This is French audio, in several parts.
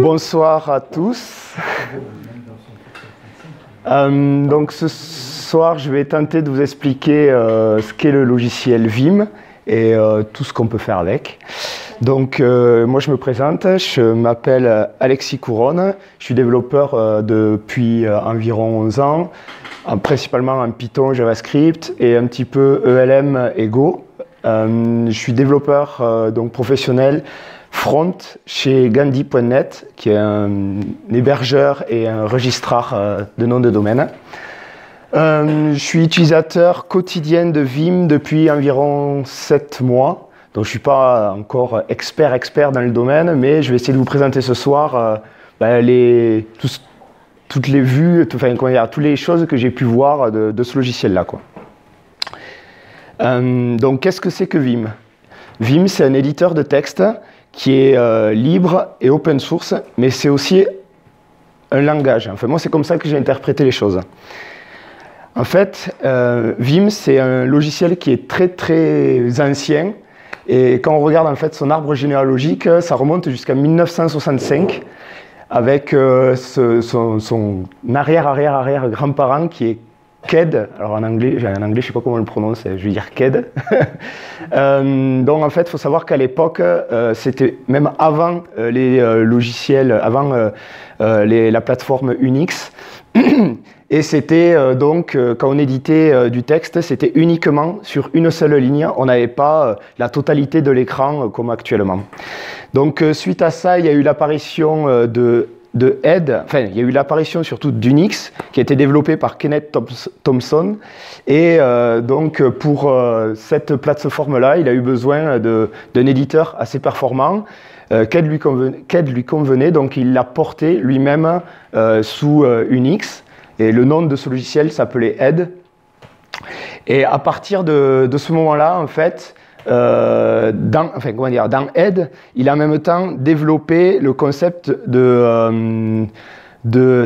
Bonsoir à tous. Euh, donc ce soir, je vais tenter de vous expliquer euh, ce qu'est le logiciel Vim et euh, tout ce qu'on peut faire avec. Donc moi je me présente, je m'appelle Alexis Couronne, je suis développeur depuis environ 11 ans, principalement en Python, JavaScript et un petit peu ELM et Go. je suis développeur donc professionnel front chez Gandhi.net, qui est un hébergeur et un registraire euh, de noms de domaine. Euh, je suis utilisateur quotidien de Vim depuis environ 7 mois. Donc je ne suis pas encore expert expert dans le domaine, mais je vais essayer de vous présenter ce soir euh, ben, les, toutes les vues, enfin, toutes les choses que j'ai pu voir de, ce logiciel-là. donc qu'est-ce que c'est que Vim? Vim, c'est un éditeur de texte qui est euh, libre et open source, mais c'est aussi un langage. Enfin, moi, c'est comme ça que j'ai interprété les choses. En fait, euh, Vim, c'est un logiciel qui est très très ancien. Et quand on regarde en fait son arbre généalogique, ça remonte jusqu'à 1965 avec euh, son, arrière-arrière-arrière grand-parent qui est KED, alors en anglais, en anglais je ne sais pas comment on le prononce, je vais dire KED. Euh, donc en fait, il faut savoir qu'à l'époque, euh, c'était même avant euh, les logiciels, avant la plateforme Unix. Et c'était donc, quand on éditait du texte, c'était uniquement sur une seule ligne. On n'avait pas la totalité de l'écran comme actuellement. Donc suite à ça, il y a eu l'apparition de de Ed, enfin, il y a eu l'apparition surtout d'Unix, qui a été développé par Kenneth Thompson. Et euh, donc, pour euh, cette plateforme-là, il a eu besoin d'un éditeur assez performant. Euh, lui convenait, lui convenait, donc il l'a porté lui-même euh, sous Unix. Et le nom de ce logiciel s'appelait Ed. Et à partir de, de ce moment-là, en fait, euh, dans, enfin, comment dire, dans Ed, il a en même temps développé le concept de, euh,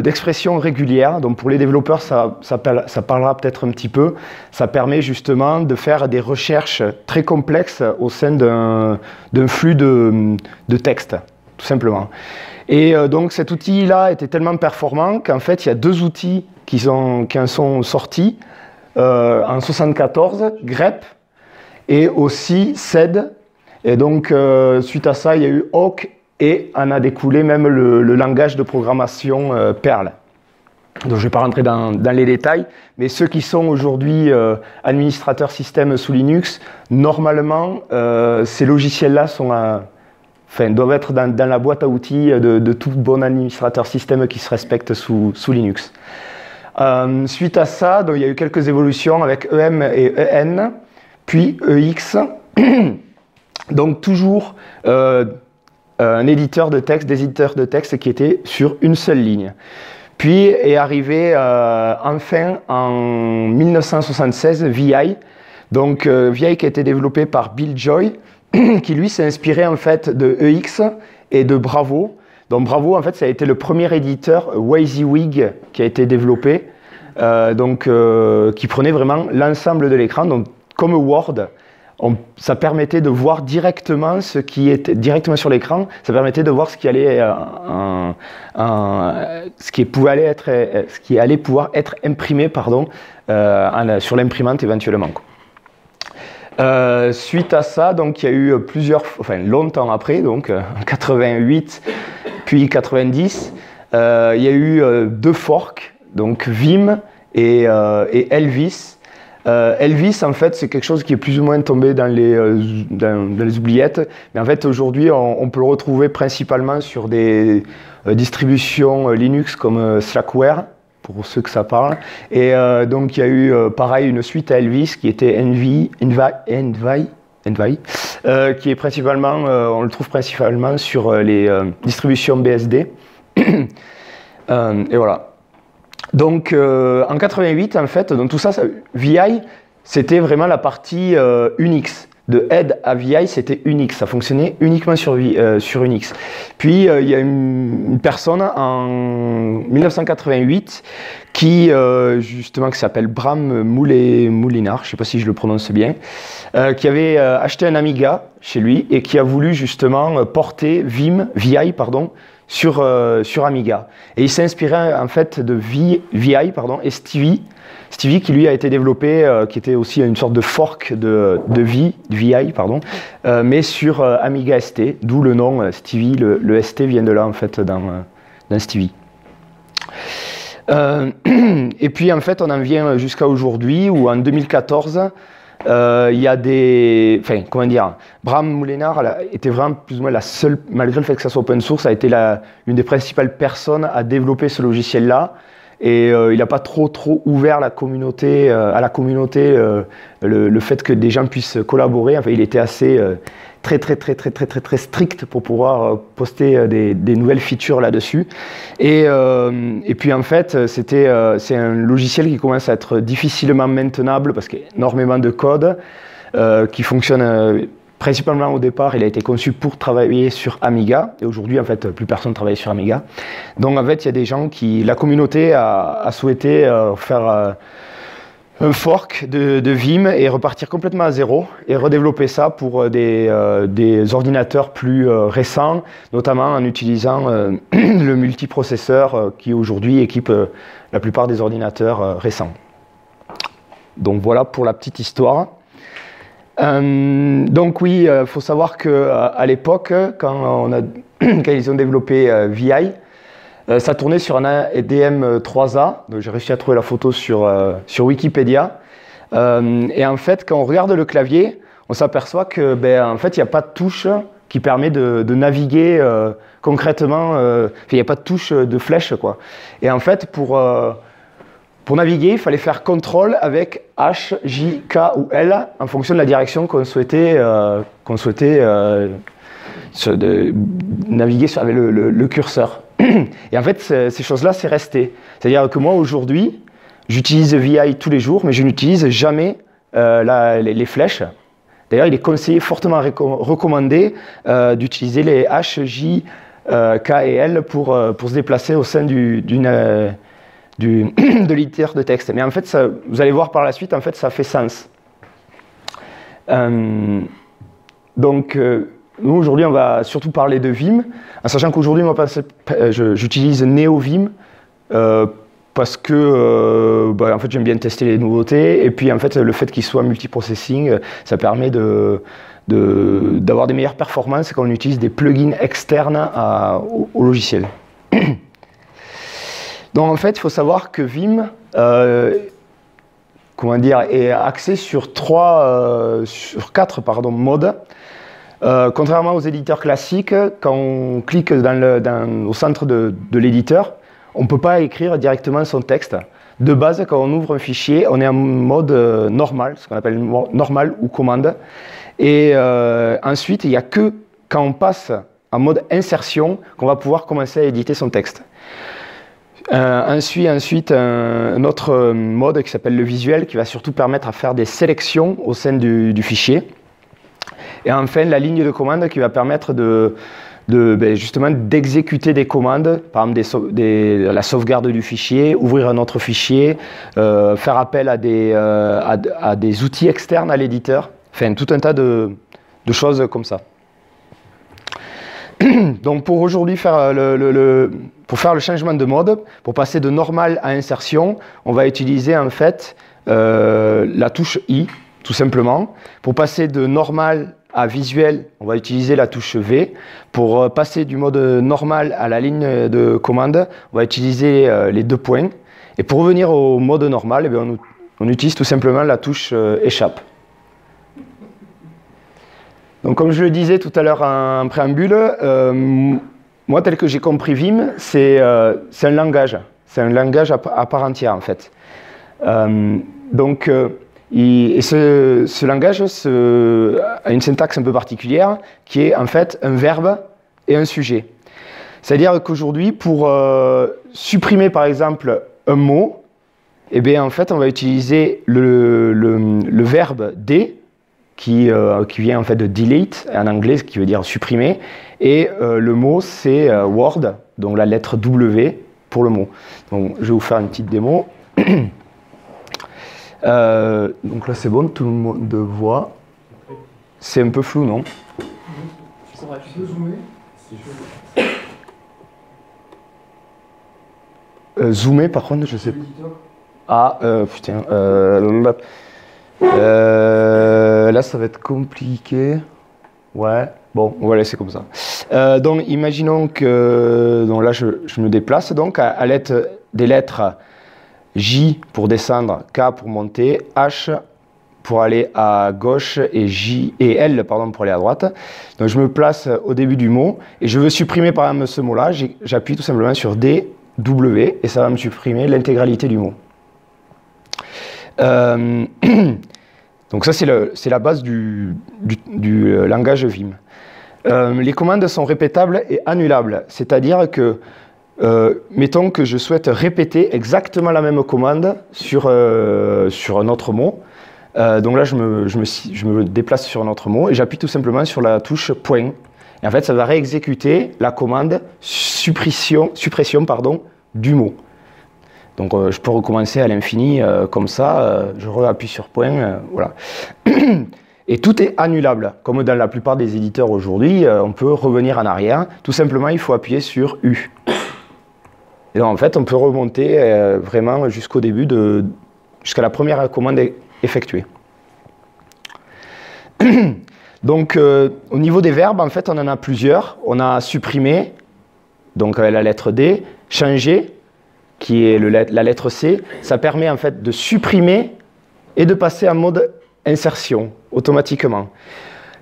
d'expression régulière. Donc pour les développeurs, ça, ça, parlera peut-être un petit peu. Ça permet justement de faire des recherches très complexes au sein d'un, flux de, de, texte, tout simplement. Et euh, donc cet outil-là était tellement performant qu'en fait, il y a deux outils qui, sont, qui en sont sortis. en 74, grep, et aussi SED. Et donc, euh, suite à ça, il y a eu Hawk et en a découlé même le, langage de programmation euh, Perl. Donc, je ne vais pas rentrer dans, les détails, mais ceux qui sont aujourd'hui euh, administrateurs système sous Linux, normalement, ces logiciels-là sont enfin, doivent être dans, la boîte à outils de, tout bon administrateur système qui se respecte sous, sous Linux. suite à ça, donc, il y a eu quelques évolutions avec EM et EN puis EX, donc toujours euh, un éditeur de texte, des éditeurs de texte qui étaient sur une seule ligne. Puis est arrivé euh, enfin en 1976 VI, donc euh, VI qui a été développé par Bill Joy, qui lui s'est inspiré en fait de EX et de Bravo. Donc Bravo en fait ça a été le premier éditeur WYSIWYG qui a été développé, donc qui prenait vraiment l'ensemble de l'écran, donc comme Word, ça permettait de voir directement ce qui était directement sur l'écran. Ça permettait de voir ce qui allait, euh, être, euh, ce qui allait pouvoir être imprimé, pardon, euh, sur l'imprimante éventuellement. suite à ça, il y a eu plusieurs, enfin longtemps après, donc en 88 puis 90, il y a eu deux forks, donc Vim et Elvis. Euh, Elvis, en fait, c'est quelque chose qui est plus ou moins tombé dans les, euh, dans, les oubliettes. Mais en fait, aujourd'hui, on, peut le retrouver principalement sur des euh, distributions Linux comme Slackware, pour ceux que ça parle. Et donc, il y a eu, pareil, une suite à Elvis qui était Envy, Envy, Envy, qui est principalement, on le trouve principalement sur les distributions BSD. et voilà. Donc euh, en 88, en fait, donc tout ça, VI, c'était vraiment la partie euh, Unix. de aide à VI, c'était Unix. Ça fonctionnait uniquement sur, euh, Unix. Puis il y a une, personne en 1988 qui, justement, qui s'appelle Bram Moulinar, je ne sais pas si je le prononce bien, qui avait acheté un Amiga chez lui et qui a voulu justement porter Vim, VI, pardon, sur, sur Amiga. Et il s'est inspiré en fait de VI, pardon, et Stevie, Stevie qui lui a été développé, euh, qui était aussi une sorte de fork de, de VI, pardon, euh, mais sur euh, Amiga ST, d'où le nom Stevie, le, ST vient de là en fait d'un Stevie. et puis en fait on en vient jusqu'à aujourd'hui où en 2014 il y a des. Enfin, comment dire Bram Moulinard était vraiment plus ou moins la seule, malgré le fait que ça soit open source, a été la, une des principales personnes à développer ce logiciel-là. Et euh, il n'a pas trop trop ouvert la communauté, euh, à la communauté euh, le, fait que des gens puissent collaborer. Enfin, il était assez très très très très très très très strict pour pouvoir poster des, des nouvelles features là-dessus. Et, et, puis en fait, c'était c'est un logiciel qui commence à être difficilement maintenable parce qu'il y a énormément de code qui fonctionne Principalement au départ, il a été conçu pour travailler sur Amiga, et aujourd'hui, en fait, plus personne travaille sur Amiga. Donc, en fait, il y a des gens qui, la communauté a, souhaité euh, faire euh, un fork de, Vim et repartir complètement à zéro et redévelopper ça pour euh, des, ordinateurs plus récents, notamment en utilisant le multiprocesseur qui aujourd'hui équipe la plupart des ordinateurs récents. Donc voilà pour la petite histoire. Euh, donc oui, il euh, faut savoir qu'à euh, l'époque, quand, ils ont développé VI, ça tournait sur un ADM 3A. J'ai réussi à trouver la photo sur, sur Wikipédia. et en fait, quand on regarde le clavier, on s'aperçoit que ben, en fait, il n'y a pas de touche qui permet de, de naviguer concrètement. il n'y a pas de touche de flèche. Quoi. Et en fait, pour pour naviguer, il fallait faire CTRL avec H, J, K ou L en fonction de la direction qu'on souhaitait, euh, qu'on souhaitait euh, naviguer avec le, curseur. Et en fait, ces choses-là, c'est resté. C'est-à-dire que moi, aujourd'hui, j'utilise VI tous les jours, mais je n'utilise jamais euh, les, flèches. D'ailleurs, il est conseillé, fortement recommandé d'utiliser les H, J, K et L pour, pour se déplacer au sein d'une de l'éditeur de texte. Mais en fait, ça, vous allez voir par la suite, en fait, ça fait sens. Euh, donc, euh, nous, aujourd'hui, on va surtout parler de Vim, en sachant qu'aujourd'hui, euh, j'utilise NeoVim parce que bah, j'aime bien tester les nouveautés. Et puis, en fait, le fait qu'il soit multiprocessing, ça permet d'avoir des meilleures performances quand on utilise des plugins externes au logiciel. Donc en fait, il faut savoir que Vim euh, comment dire, est axé sur, trois, euh, sur quatre pardon, modes. Euh, contrairement aux éditeurs classiques, quand on clique au centre de, l'éditeur, on ne peut pas écrire directement son texte. De base, quand on ouvre un fichier, on est en mode normal, ce qu'on appelle normal ou commande. Et ensuite, il n'y a que quand on passe en mode insertion qu'on va pouvoir commencer à éditer son texte. Euh, ensuite, ensuite un, autre mode qui s'appelle le visuel qui va surtout permettre à faire des sélections au sein du, fichier. Et enfin, la ligne de commande qui va permettre de, ben, justement d'exécuter des commandes, par exemple la sauvegarde du fichier, ouvrir un autre fichier, euh, faire appel à des, euh, à, des, outils externes à l'éditeur, enfin tout un tas de choses comme ça. Donc pour aujourd'hui faire euh, le, pour faire le changement de mode, pour passer de normal à insertion, on va utiliser en fait euh, la touche I, tout simplement. Pour passer de normal à visuel, on va utiliser la touche V. Pour euh, passer du mode normal à la ligne de commande, on va utiliser les deux points. Et pour revenir au mode normal, eh on, on, utilise tout simplement la touche échappe. Donc, comme je le disais tout à l'heure en préambule, euh, moi, tel que j'ai compris Vim, c'est euh, un langage. C'est un langage à, part entière, en fait. Euh, donc, et ce, langage a une syntaxe un peu particulière qui est en fait un verbe et un sujet. C'est-à-dire qu'aujourd'hui, pour supprimer par exemple un mot, eh bien, en fait, on va utiliser le, le, le verbe des qui, qui, vient en fait de delete en anglais, ce qui veut dire supprimer. Et le mot c'est word, donc la lettre W pour le mot. Donc je vais vous faire une petite démo. donc là c'est bon, tout le monde voit. C'est un peu flou, non? Zoomer euh, par contre, je sais pas. Ah, euh, putain. Euh, euh, là, ça va être compliqué. Ouais, bon, on va laisser comme ça. donc, imaginons que. Donc là, je, me déplace donc à, à l'aide des lettres J pour descendre, K pour monter, H pour aller à gauche et J et L pardon, pour aller à droite. Donc je me place au début du mot et je veux supprimer par exemple ce mot-là. J'appuie tout simplement sur D, W et ça va me supprimer l'intégralité du mot. Euh, donc ça c'est la base du, euh, langage Vim. Euh, les commandes sont répétables et annulables, c'est-à-dire que mettons que je souhaite répéter exactement la même commande sur, sur un autre mot. Donc là, je me, déplace sur un autre mot et j'appuie tout simplement sur la touche point. Et en fait, ça va réexécuter la commande suppression, suppression pardon, du mot. Donc euh, je peux recommencer à l'infini euh, comme ça, je appuie sur point, voilà. Et tout est annulable. Comme dans la plupart des éditeurs aujourd'hui, on peut revenir en arrière. Tout simplement, il faut appuyer sur U. Et donc, en fait, on peut remonter vraiment jusqu'au début, jusqu'à la première commande effectué. Donc, euh, au niveau des verbes, en fait, on en a plusieurs. On a supprimé, donc avec la lettre D, changer, qui est la lettre C. Ça permet en fait de supprimer et de passer en mode insertion automatiquement.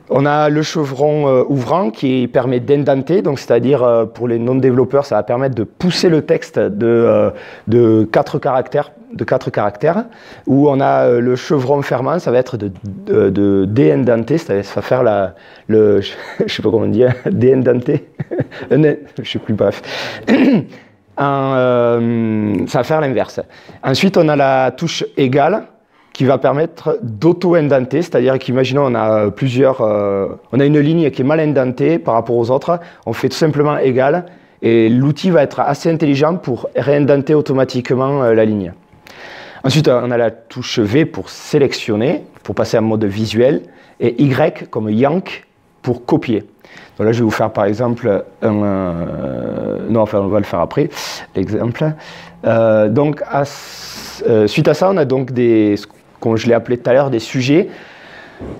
On a le chevron euh, ouvrant qui permet d'indenter, donc c'est-à-dire euh, pour les non-développeurs, ça va permettre de pousser le texte de, de 4 caractères de quatre caractères, où on a euh, le chevron fermant, ça va être de, de, de déindenté, ça va faire le, je sais pas comment dire, déindenté, je sais plus, bref. Euh, ça va faire l'inverse. Ensuite, on a la touche égale, qui va permettre d'auto-indenter, c'est-à-dire qu'imaginons on a plusieurs, euh, on a une ligne qui est mal indentée par rapport aux autres, on fait tout simplement égal, et l'outil va être assez intelligent pour réindenter automatiquement la ligne. Ensuite, on a la touche V pour sélectionner, pour passer en mode visuel, et Y comme Yank pour copier. Donc là, je vais vous faire par exemple un. Euh, non, enfin, on va le faire après, l'exemple. Euh, donc, euh, suite à ça, on a donc des, comme je l'ai appelé tout à l'heure, des sujets.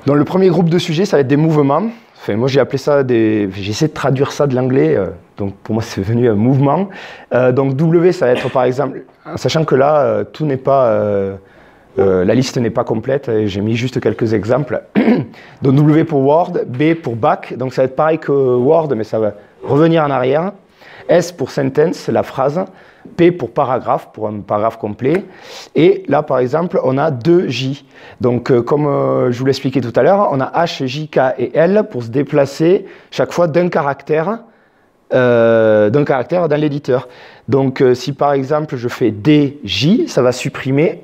Dans le premier groupe de sujets, ça va être des mouvements. Enfin, moi, j'ai appelé ça des. J'essaie de traduire ça de l'anglais, donc pour moi, c'est devenu un mouvement. donc, W, ça va être par exemple sachant que là, tout n'est pas, euh, euh, la liste n'est pas complète, j'ai mis juste quelques exemples. donc W pour Word, B pour Back, donc ça va être pareil que Word, mais ça va revenir en arrière. S pour Sentence, la phrase. P pour paragraphe, pour un paragraphe complet. Et là, par exemple, on a deux J. Donc, comme je vous l'expliquais tout à l'heure, on a H, J, K et L pour se déplacer chaque fois d'un caractère, d'un caractère dans l'éditeur. Donc euh, si par exemple je fais DJ, ça va supprimer,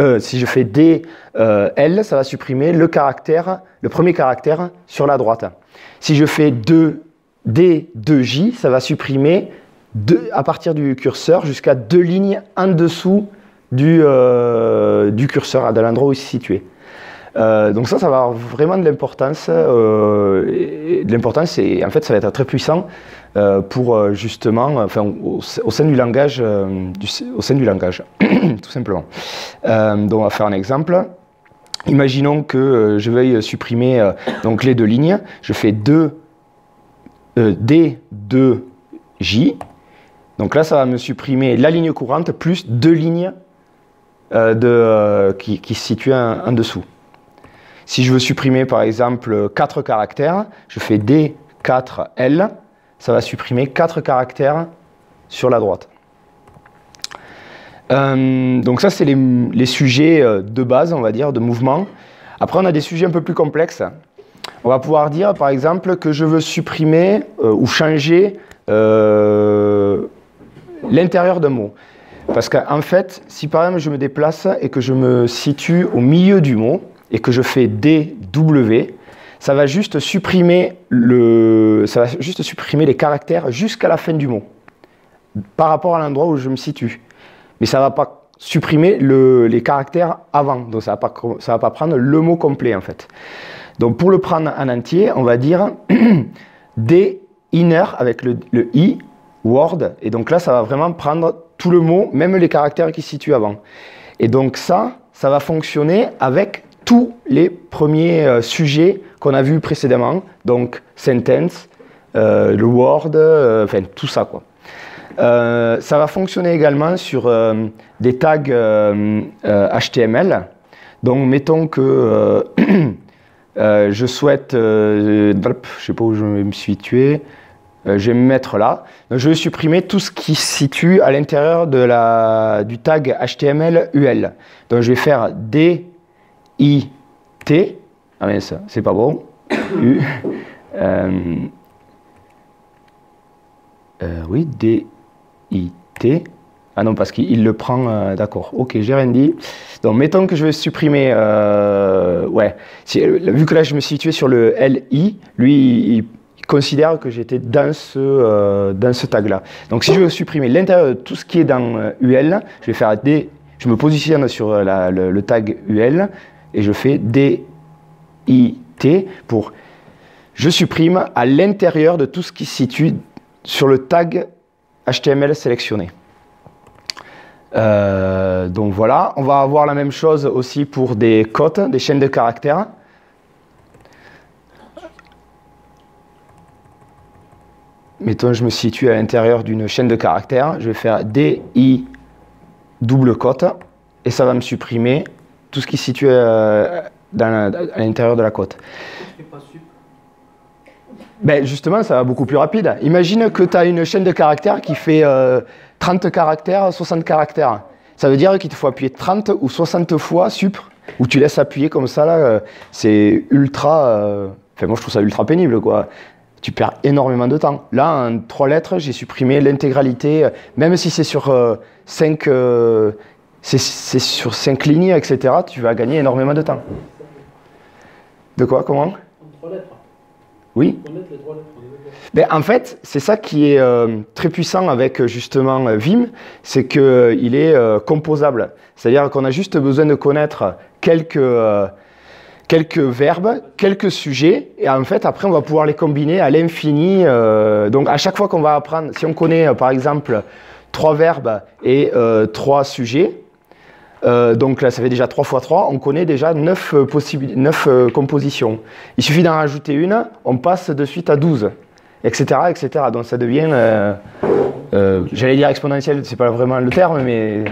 euh, si je fais DL, euh, ça va supprimer le caractère, le premier caractère sur la droite. Si je fais 2, D, 2J, ça va supprimer à partir du curseur jusqu'à deux lignes en dessous du, du curseur, de l'endroit où il est situé. Euh, donc ça, ça va avoir vraiment de l'importance. Euh, l'importance en fait, ça va être très puissant euh, pour justement, enfin, au, sein du langage, au sein du langage, tout simplement. donc on va faire un exemple. Imaginons que je veuille supprimer donc les deux lignes. Je fais 2 D 2 J. Donc là, ça va me supprimer la ligne courante plus deux lignes de, qui, qui se situent en dessous. Si je veux supprimer par exemple 4 caractères, je fais D4L, ça va supprimer 4 caractères sur la droite. Euh, donc ça, c'est les, sujets euh, de base, on va dire, de mouvement. Après, on a des sujets un peu plus complexes. On va pouvoir dire, par exemple, que je veux supprimer euh, ou changer l'intérieur d'un mot. Parce qu'en fait, si par exemple je me déplace et que je me situe au milieu du mot, et que je fais DW, ça va juste supprimer, le, ça va juste supprimer les caractères jusqu'à la fin du mot, par rapport à l'endroit où je me situe. Mais ça ne va pas supprimer les caractères avant, donc ça ne va, va pas prendre le mot complet en fait. Donc pour le prendre en entier, on va dire D inner avec le, i, word, et donc là ça va vraiment prendre tout le mot, même les caractères qui se situent avant. Et donc ça, ça va fonctionner avec tous les premiers euh, sujets qu'on a vus précédemment, donc sentence, euh, le word, euh, enfin tout ça quoi. ça va fonctionner également sur des tags HTML. Donc mettons que je souhaite, je sais pas où je me suis tué, je vais me mettre là. je vais supprimer tout ce qui se situe à l'intérieur du tag HTML UL. Donc je vais faire D I, T. Ah mais ça, c'est pas bon. U. Euh, euh, oui, D, I, T. Ah non, parce qu'il le prend, euh, d'accord. Ok, j'ai rien dit. Donc, mettons que je vais supprimer, ouais, vu que là je me situais sur le LI, lui, il, considère que j'étais dans ce, ce tag-là. Donc, si je veux supprimer l'intérieur de tout ce qui est dans UL, je vais faire D, je me positionne sur le, le, tag UL, et je fais DIT pour je supprime à l'intérieur de tout ce qui se situe sur le tag HTML sélectionné. Euh, donc voilà, on va avoir la même chose aussi pour des cotes, des chaînes de caractères. Mettons, je me situe à l'intérieur d'une chaîne de caractères. Je vais faire DI double cote et ça va me supprimer tout ce qui se situe euh, à l'intérieur de la côte. Ben justement, ça va beaucoup plus rapide. Imagine que tu as une chaîne de caractères qui fait 30 euh, caractères, 60 caractères. Ça veut dire qu'il te faut appuyer 30 ou 60 fois sup, ou tu laisses appuyer comme ça, là, euh, c'est ultra... Enfin, moi, je trouve ça ultra pénible, quoi. Tu perds énormément de temps. Là, en trois lettres, j'ai supprimé l'intégralité, même si c'est sur 5, c'est sur 5 lignes, etc., tu vas gagner énormément de temps. De quoi Comment trois lettres. Oui ben, En fait, c'est ça qui est euh, très puissant avec justement Vim, c'est qu'il est euh, composable. C'est-à-dire qu'on a juste besoin de connaître quelques, euh, quelques verbes, quelques sujets, et en fait, après, on va pouvoir les combiner à l'infini. donc, à chaque fois qu'on va apprendre, si on connaît par exemple trois verbes et trois sujets, euh, donc là, ça fait déjà 3 x 3, on connaît déjà 9, euh, euh, compositions. Il suffit d'en rajouter une, on passe de suite à 12, etc. etc. Donc ça devient, j'allais dire exponentiel, c'est pas vraiment le terme, mais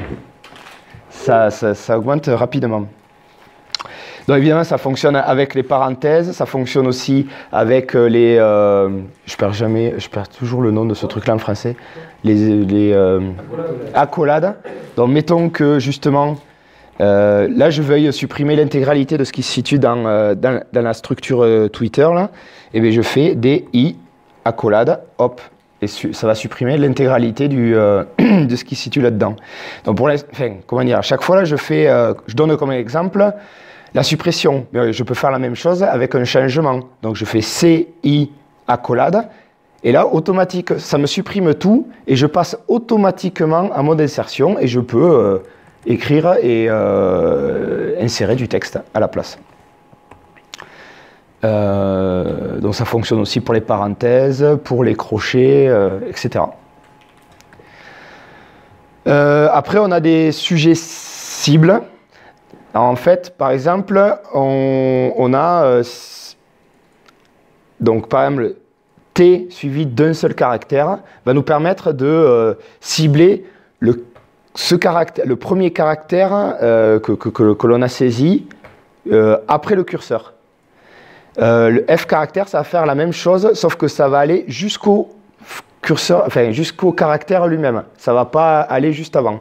ça, ça, augmente rapidement. Donc évidemment, ça fonctionne avec les parenthèses, ça fonctionne aussi avec les... je perds jamais, je perds toujours le nom de ce truc-là en français les, euh, accolades. Donc mettons que justement, euh, là je veuille supprimer l'intégralité de ce qui se situe dans, euh, la structure Twitter, là, et bien je fais des i accolades, hop, et ça va supprimer l'intégralité de ce qui se situe là-dedans. Donc pour enfin, comment dire, à chaque fois là je fais, je donne comme exemple la suppression. Je peux faire la même chose avec un changement. Donc je fais ci accolade et là, automatique, ça me supprime tout et je passe automatiquement en mode insertion et je peux euh, écrire et euh, insérer du texte à la place. Euh, donc ça fonctionne aussi pour les parenthèses, pour les crochets, etc. après, on a des sujets cibles. En fait, par exemple, on, a donc par exemple suivi d'un seul caractère va nous permettre de euh, cibler le, premier caractère euh, que, l'on a saisi euh, après le curseur. le F caractère, ça va faire la même chose, sauf que ça va aller jusqu'au curseur, enfin jusqu'au caractère lui-même. Ça va pas aller juste avant.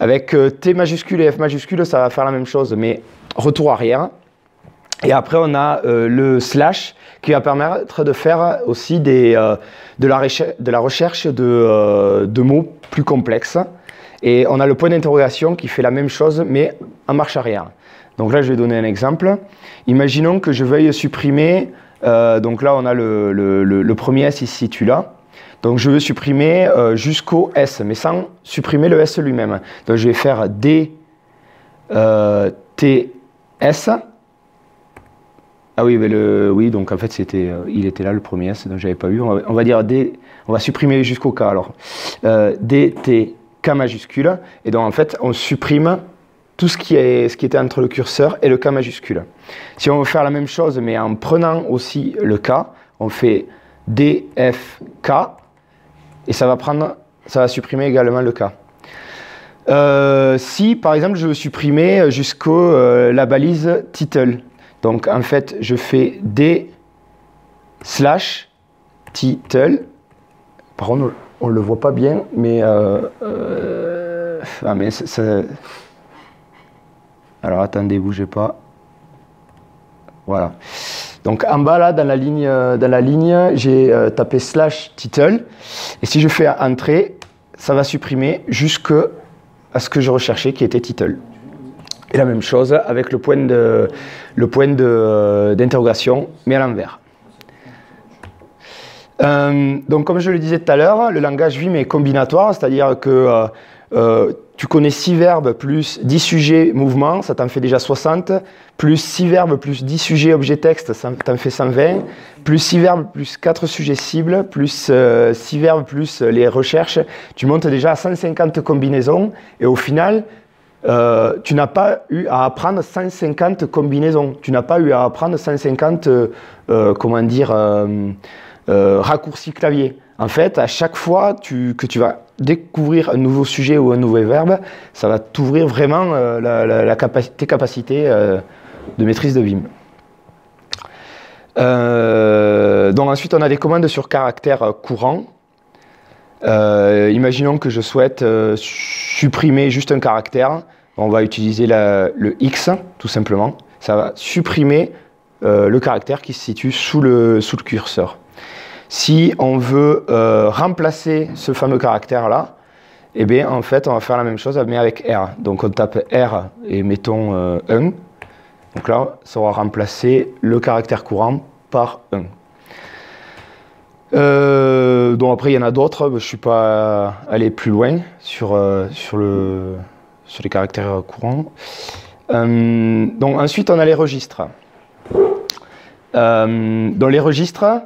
Avec T majuscule et F majuscule, ça va faire la même chose, mais retour arrière. Et après, on a le slash qui va permettre de faire aussi euh, de, la recherche de, euh, mots plus complexes. Et on a le point d'interrogation qui fait la même chose, mais en marche arrière. Donc là, je vais donner un exemple. Imaginons que je veuille supprimer, euh, donc là, on a le, premier S, se situe là. Donc je veux supprimer euh, jusqu'au S, mais sans supprimer le S lui-même. Donc je vais faire D, euh, T, S. Ah oui, donc en fait, c'était, il était là, le premier S, donc j'avais pas eu. On va, dire D, on va supprimer jusqu'au K alors. D, T, K majuscule. Et donc en fait, on supprime tout ce qui, est, ce qui était entre le curseur et le K majuscule. Si on veut faire la même chose, mais en prenant aussi le K, on fait D, F, K, et ça va, prendre, ça va supprimer également le K. Euh, si, par exemple, je veux supprimer jusqu'au euh, la balise title, donc en fait, je fais D slash title. Par contre, on ne le voit pas bien, mais, euh, ah, mais ça, alors attendez, bougez pas. Voilà. Donc en bas là, dans la ligne, dans la ligne j'ai euh, tapé slash title. Et si je fais entrer, ça va supprimer jusqu'à ce que je recherchais qui était title. Et la même chose avec le point de le point euh, d'interrogation, mais à l'envers. Euh, donc comme je le disais tout à l'heure, le langage Vim est combinatoire, c'est-à-dire que tu connais 6 verbes plus 10 sujets mouvements, ça t'en fait déjà 60, plus 6 verbes plus 10 sujets objet texte, ça t'en fait 120, plus 6 verbes plus 4 sujets cibles, plus 6 euh, verbes plus les recherches, tu montes déjà à 150 combinaisons et au final, euh, tu n'as pas eu à apprendre 150 combinaisons, tu n'as pas eu à apprendre 150, euh, comment dire, raccourcis clavier. En fait, à chaque fois que tu vas découvrir un nouveau sujet ou un nouveau verbe, ça va t'ouvrir vraiment euh, tes capacités euh, de maîtrise de Vim. Euh, donc ensuite, on a des commandes sur caractère courant. imaginons que je souhaite supprimer juste un caractère. On va utiliser le X, tout simplement. Ça va supprimer le caractère qui se situe sous le curseur. Si on veut euh, remplacer ce fameux caractère-là, eh bien, en fait, on va faire la même chose, mais avec R. Donc, on tape R et mettons 1. Euh, Donc là, ça va remplacer le caractère courant par 1. Euh, donc après, il y en a d'autres. Je ne suis pas allé plus loin sur, sur, le, sur les caractères courants. donc ensuite, on a les registres. dans les registres,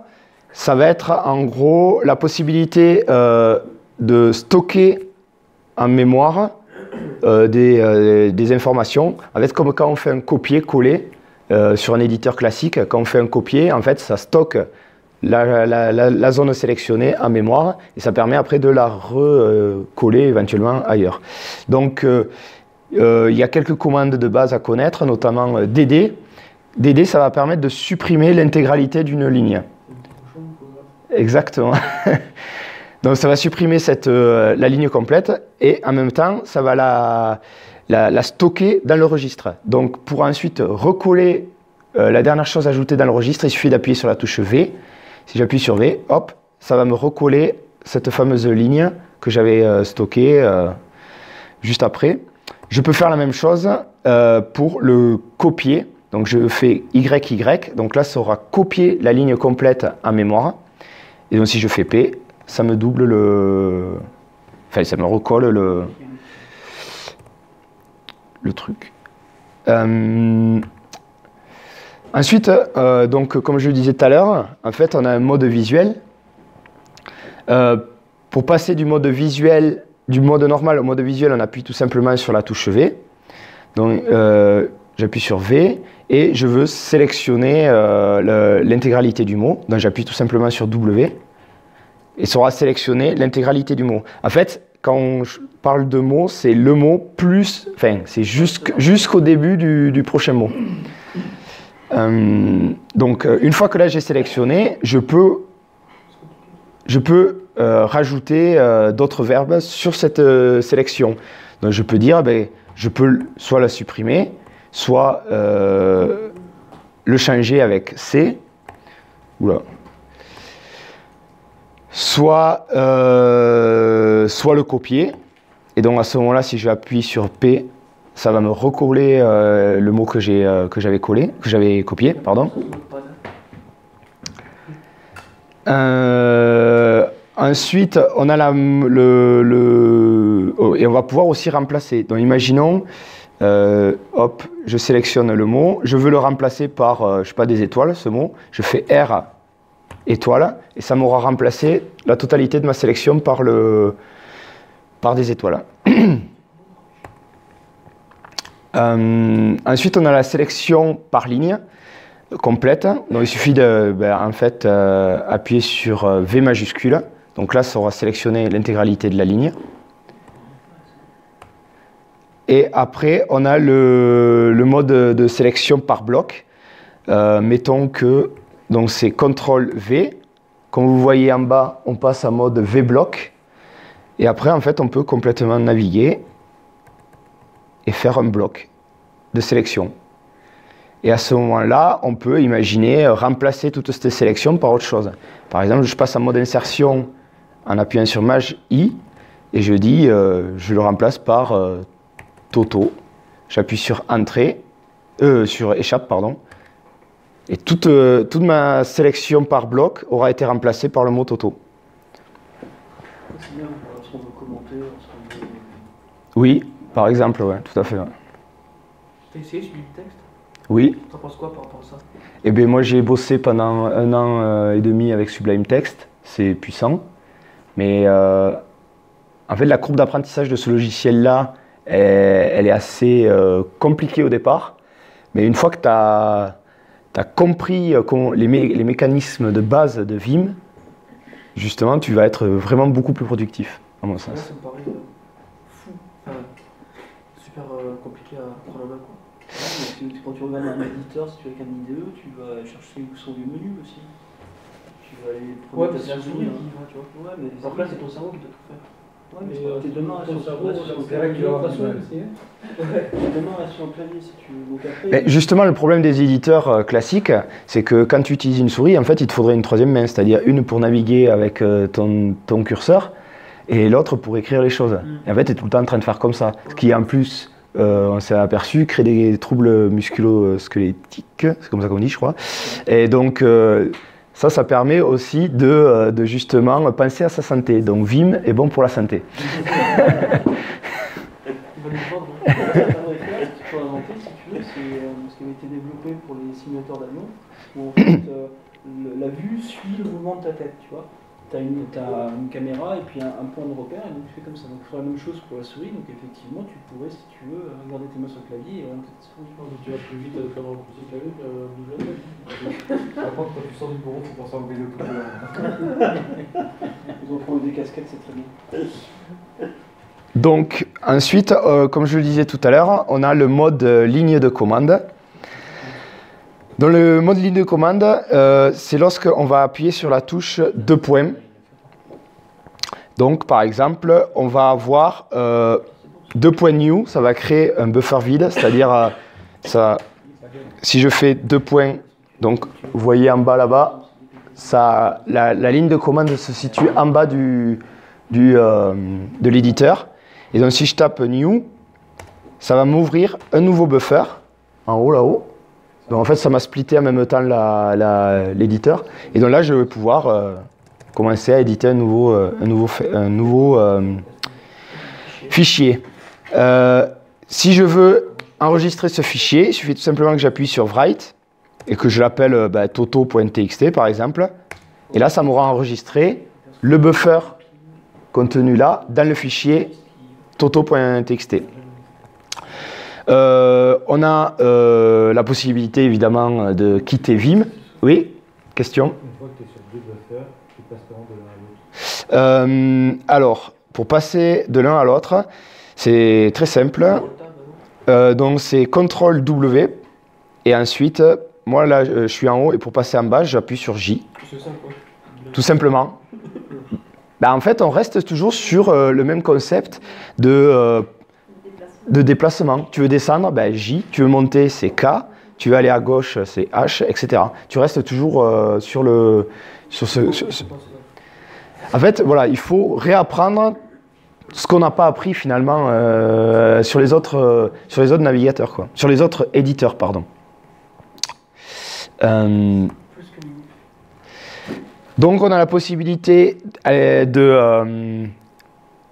ça va être en gros la possibilité euh, de stocker en mémoire euh, euh, des, informations. En comme quand on fait un copier-coller sur un éditeur classique, quand on fait un copier, en fait, ça stocke la, zone sélectionnée en mémoire et ça permet après de la recoller éventuellement ailleurs. Donc, il y a quelques commandes de base à connaître, notamment DD. DD, ça va permettre de supprimer l'intégralité d'une ligne. Exactement. Donc ça va supprimer cette, euh, la ligne complète et en même temps, ça va la, stocker dans le registre. Donc pour ensuite recoller euh, la dernière chose ajoutée dans le registre, il suffit d'appuyer sur la touche V. Si j'appuie sur V, hop, ça va me recoller cette fameuse ligne que j'avais euh, stockée juste après. Je peux faire la même chose pour le copier. Donc je fais YY, donc là ça aura copié la ligne complète en mémoire. Et donc si je fais P, ça me double le... Enfin, ça me recolle le... le truc. Euh, ensuite, euh, donc, comme je le disais tout à l'heure, en fait, on a un mode visuel. Euh, pour passer du mode visuel, du mode normal au mode visuel, on appuie tout simplement sur la touche V. Donc, j'appuie sur V et je veux sélectionner l'intégralité du mot. Donc j'appuie tout simplement sur W et sera sélectionné l'intégralité du mot. En fait, quand on parle de mot, c'est le mot plus, enfin, c'est jusqu'au début du, prochain mot. Euh, donc, euh, une fois que là j'ai sélectionné, je peux, je peux rajouter d'autres verbes sur cette sélection. Donc, je peux dire, ben, je peux soit la supprimer, soit euh, le changer avec C, soit, euh, soit le copier. Et donc à ce moment-là, si j'appuie sur P, ça va me recoller euh, le mot euh, que j'avais collé, que j'avais copié, pardon. Ensuite, on a la, le, oh, et on va pouvoir aussi remplacer. Donc, imaginons, hop, je sélectionne le mot, je veux le remplacer par, je sais pas, des étoiles, ce mot. Je fais R étoile, et ça m'aura remplacé la totalité de ma sélection par le, par des étoiles. Euh, ensuite, on a la sélection par ligne complète. Donc, il suffit de ben, en fait, euh, appuyer sur euh, V majuscule. Donc là, ça aura sélectionné l'intégralité de la ligne. Et après, on a le, le mode de sélection par bloc. Mettons que donc c'est CTRL V. Comme vous voyez en bas, on passe en mode V bloc. Et après, en fait, on peut complètement naviguer et faire un bloc de sélection. Et à ce moment-là, on peut imaginer euh, remplacer toute cette sélection par autre chose. Par exemple, je passe en mode insertion en appuyant sur Maj I et je dis, euh, je le remplace par euh, Toto. J'appuie sur Entrée, sur Échappe, pardon. Et toute, euh, toute ma sélection par bloc aura été remplacée par le mot Toto. C'est bien, parce qu'on veut commenter, parce qu'on veut... Oui, par exemple, ouais, tout à fait. ouais. T'as essayé celui du texte? Oui. T'en penses quoi par rapport à ça? Eh bien, moi, j'ai bossé pendant un an euh, et demi avec Sublime Text. C'est puissant. Mais euh, en fait, la courbe d'apprentissage de ce logiciel-là, elle, elle est assez euh, compliquée au départ. Mais une fois que tu as, compris euh, les, mé- les mécanismes de base de Vim, justement, tu vas être vraiment beaucoup plus productif, à mon sens. ça me paraît euh, fou, enfin, super euh, compliqué à prendre la main. Quoi. Ouais, mais c'est- quand tu regardes un éditeur, si tu es avec un IDE, tu vas chercher où sont les menus aussi. Tu vas aller Ouais, ta souris, hein. qui va, tu vois. Ouais, mais alors que là, c'est ton cerveau qui doit tout faire. Ouais, mais, Mais, euh, tes deux mains restent ton sur cerveau, restent sur le c'est vrai que tu clavier. vas avoir de du toute mal. façon. Ouais, tes deux mains restent sur le clavier si tu veux. Donc après, Mais justement, le problème des éditeurs euh, classiques, c'est que quand tu utilises une souris, en fait, il te faudrait une troisième main, c'est-à-dire une pour naviguer avec euh, ton, ton curseur et l'autre pour écrire les choses. Et en fait, tu es tout le temps en train de faire comme ça. Ce qui, en plus, euh, on s'est aperçu, crée des troubles musculo-squelettiques, c'est comme ça qu'on dit, je crois. Et donc, euh, ça, ça permet aussi de, euh, de justement penser à sa santé. Donc, Vim est bon pour la santé. Il va nous vendre. Ce que t'aimerais faire, ce qu'il faut inventer, si tu veux, c'est ce qui avait été développé pour les simulateurs d'avion, où en fait, euh, le- la vue suit le mouvement de ta tête, tu vois. Tu as une, t'as une caméra et puis un, un point de repère, et donc tu fais comme ça. Donc il faudrait la même chose pour la souris, donc effectivement, tu pourrais, si tu veux, euh, garder tes mains sur le clavier et orienter ta souris. Tu vas plus vite avec un petit clavier qu'un tête. Par contre, quand tu sors du bureau, faut penser à enlever le tout. Ils ont trouvé des casquettes, c'est très bien. Donc ensuite, euh, comme je le disais tout à l'heure, on a le mode euh, ligne de commande. Dans le mode ligne de commande, euh, c'est lorsqu'on va appuyer sur la touche deux points. Donc par exemple, on va avoir euh, deux points new, ça va créer un buffer vide, c'est-à-dire euh, si je fais deux points, donc vous voyez en bas là-bas, la, ligne de commande se situe en bas du, euh, de l'éditeur. Et donc si je tape new, ça va m'ouvrir un nouveau buffer en haut là-haut. Donc en fait ça m'a splitté en même temps l'éditeur. Et donc là je vais pouvoir euh, commencer à éditer un nouveau, euh, euh, fichier. Si je veux enregistrer ce fichier, il suffit tout simplement que j'appuie sur write et que je l'appelle bah, toto.txt par exemple. Et là ça m'aura enregistré le buffer contenu là dans le fichier toto.txt. Euh, on a euh, la possibilité évidemment de quitter Vim. Oui, question Une fois que tu es sur deux buffers, tu passes comment de l'un à l'autre Alors, pour passer de l'un à l'autre, c'est très simple. Euh, donc c'est CTRL W et ensuite, moi là je suis en haut et pour passer en bas, j'appuie sur J, tout simplement. Bah, en fait, on reste toujours sur euh, le même concept de, euh, de déplacement. Tu veux descendre, ben, J. Tu veux monter, c'est K. Tu veux aller à gauche, c'est H, etc. Tu restes toujours euh, sur le. Ce, En fait, voilà, il faut réapprendre ce qu'on n'a pas appris finalement euh, sur, les autres, euh, sur les autres navigateurs, quoi. sur les autres éditeurs, pardon. Donc on a la possibilité de,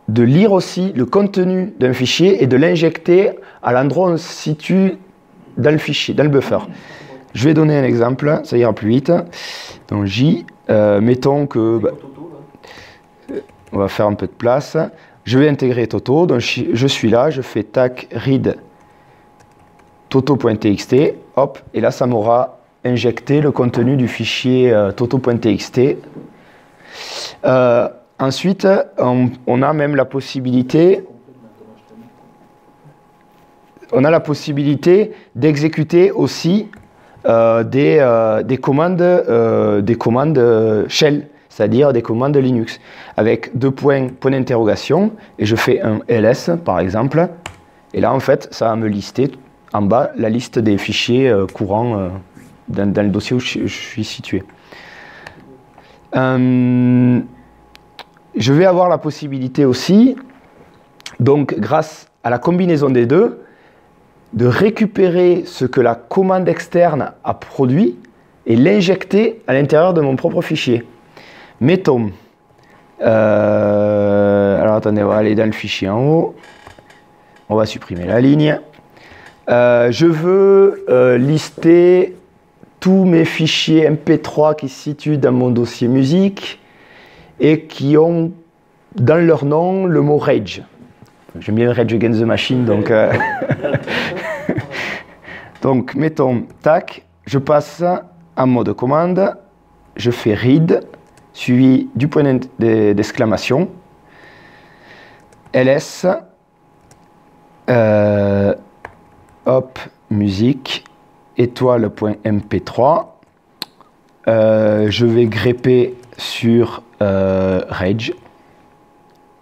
de lire aussi le contenu d'un fichier et de l'injecter à l'endroit où on se situe dans le fichier, dans le buffer. Je vais donner un exemple, ça ira plus vite. Donc J, euh, mettons que... bah, là? on va faire un peu de place. Je vais intégrer Toto. Donc je je suis là, je fais tac read toto.txt. Hop, et là ça m'aura injecté le contenu du fichier euh, toto.txt. Euh, ensuite, on, a même la possibilité, on a la possibilité d'exécuter aussi euh, des, euh, des commandes, euh, des commandes shell, c'est-à-dire des commandes Linux, avec deux points, point d'interrogation, et je fais un ls par exemple, et là en fait ça va me lister en bas la liste des fichiers courants dans, le dossier où je, suis situé. Je vais avoir la possibilité aussi, donc grâce à la combinaison des deux, de récupérer ce que la commande externe a produit et l'injecter à l'intérieur de mon propre fichier. Mettons, euh, alors attendez, on va aller dans le fichier en haut, on va supprimer la ligne. Euh, je veux euh, lister tous mes fichiers MP3 qui se situent dans mon dossier musique et qui ont dans leur nom le mot Rage. J'aime bien Rage Against the Machine, donc, euh, donc mettons, tac, je passe en mode commande, je fais read, suivi du point d'exclamation, ls, euh, hop, musique, étoile.mp3, euh, je vais grepper sur euh, Rage.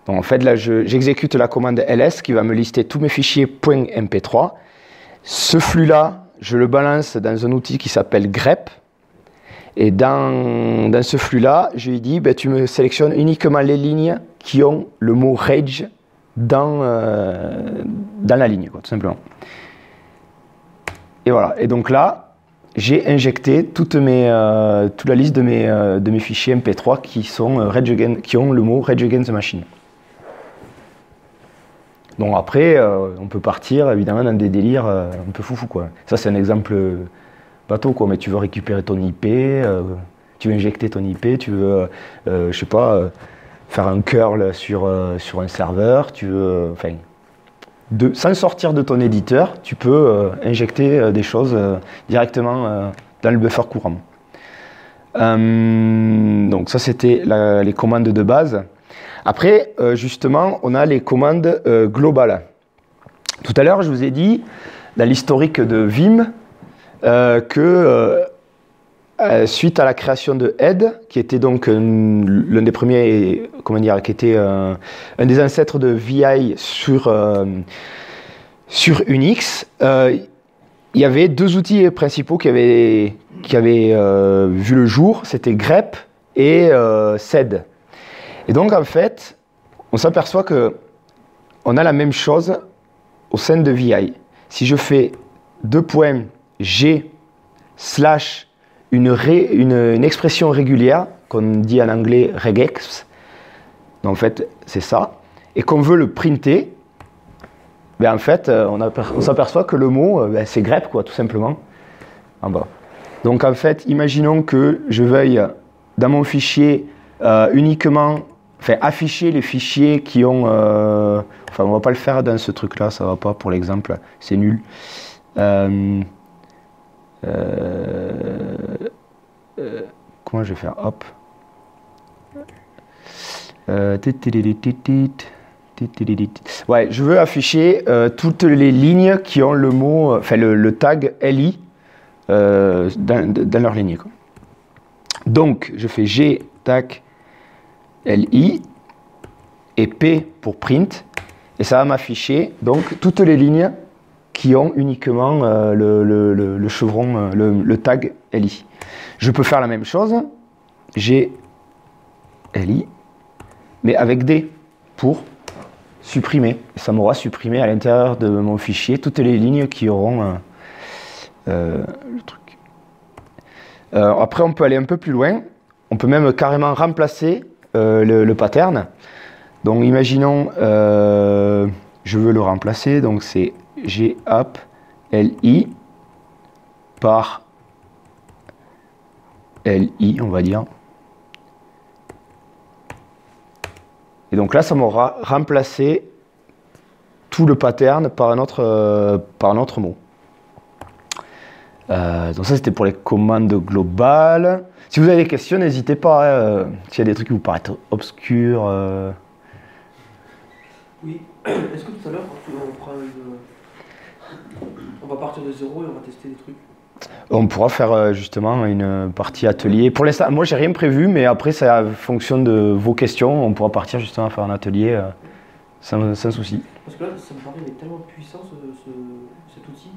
En fait là je- j'exécute la commande ls qui va me lister tous mes fichiers .mp3. Ce flux là, je le balance dans un outil qui s'appelle grep. Et dans, ce flux là, je lui dis ben, tu me sélectionnes uniquement les lignes qui ont le mot rage dans, euh, la ligne, tout simplement. Et voilà. Et donc là, j'ai injecté toutes mes, euh, toute la liste de mes, euh, de mes fichiers MP3 qui, sont, euh, qui ont le mot Rage Against the Machine. Donc après, on peut partir évidemment dans des délires un peu foufou. Quoi. Ça, c'est un exemple bateau, quoi. mais tu veux récupérer ton IP, tu veux injecter ton IP, tu veux, je sais pas, faire un curl sur, sur un serveur, tu veux, sans sortir de ton éditeur, tu peux euh, injecter euh, des choses euh, directement dans le buffer courant. Donc ça, c'était les commandes de base. Après, justement, on a les commandes globales. Tout à l'heure, je vous ai dit, dans l'historique de Vim, que euh, suite à la création de Head, qui était donc l'un des premiers, comment dire, qui était euh, un des ancêtres de VI sur, euh, sur Unix, il y avait deux outils principaux qui avaient, qui avaient vu le jour, c'était grep et sed. Et donc en fait, on s'aperçoit que on a la même chose au sein de VI. Si je fais deux points G slash une, expression régulière, qu'on dit en anglais regex, en fait c'est ça, et qu'on veut le printer, ben en fait euh, on, aper- on s'aperçoit que le mot euh, ben, c'est grep quoi tout simplement en bas. Donc en fait imaginons que je veuille dans mon fichier euh, uniquement enfin, afficher les fichiers qui ont. enfin, on va pas le faire dans ce truc-là, ça va pas pour l'exemple, c'est nul. Comment je vais faire? Hop. Euh, je veux afficher euh, toutes les lignes qui ont le mot, enfin le, tag LI euh, dans, leur quoi. Donc, je fais G, tac, LI et P pour print. Et ça va m'afficher donc toutes les lignes qui ont uniquement euh, le, chevron, euh, le, tag LI. Je peux faire la même chose, G, LI, mais avec D pour supprimer. Ça m'aura supprimé à l'intérieur de mon fichier toutes les lignes qui auront euh, le truc. Après, on peut aller un peu plus loin. On peut même carrément remplacer le, pattern. Donc, imaginons, je veux le remplacer. Donc, c'est gapp li par li, on va dire. Et donc là, ça m'aura remplacé tout le pattern par un autre, euh, par un autre mot. Euh, donc ça, c'était pour les commandes globales. Si vous avez des questions, n'hésitez pas. hein, euh, S'il y a des trucs qui vous paraissent obscurs. Oui. Est-ce que tout à l'heure. On va partir de zéro et on va tester des trucs. on pourra faire euh, justement une partie atelier. Pour l'instant, moi, j'ai rien prévu, mais après, ça fonctionne de vos questions. On pourra partir justement faire un atelier euh, sans, sans souci. Parce que là, ça me paraît tellement puissant ce, ce- cet outil,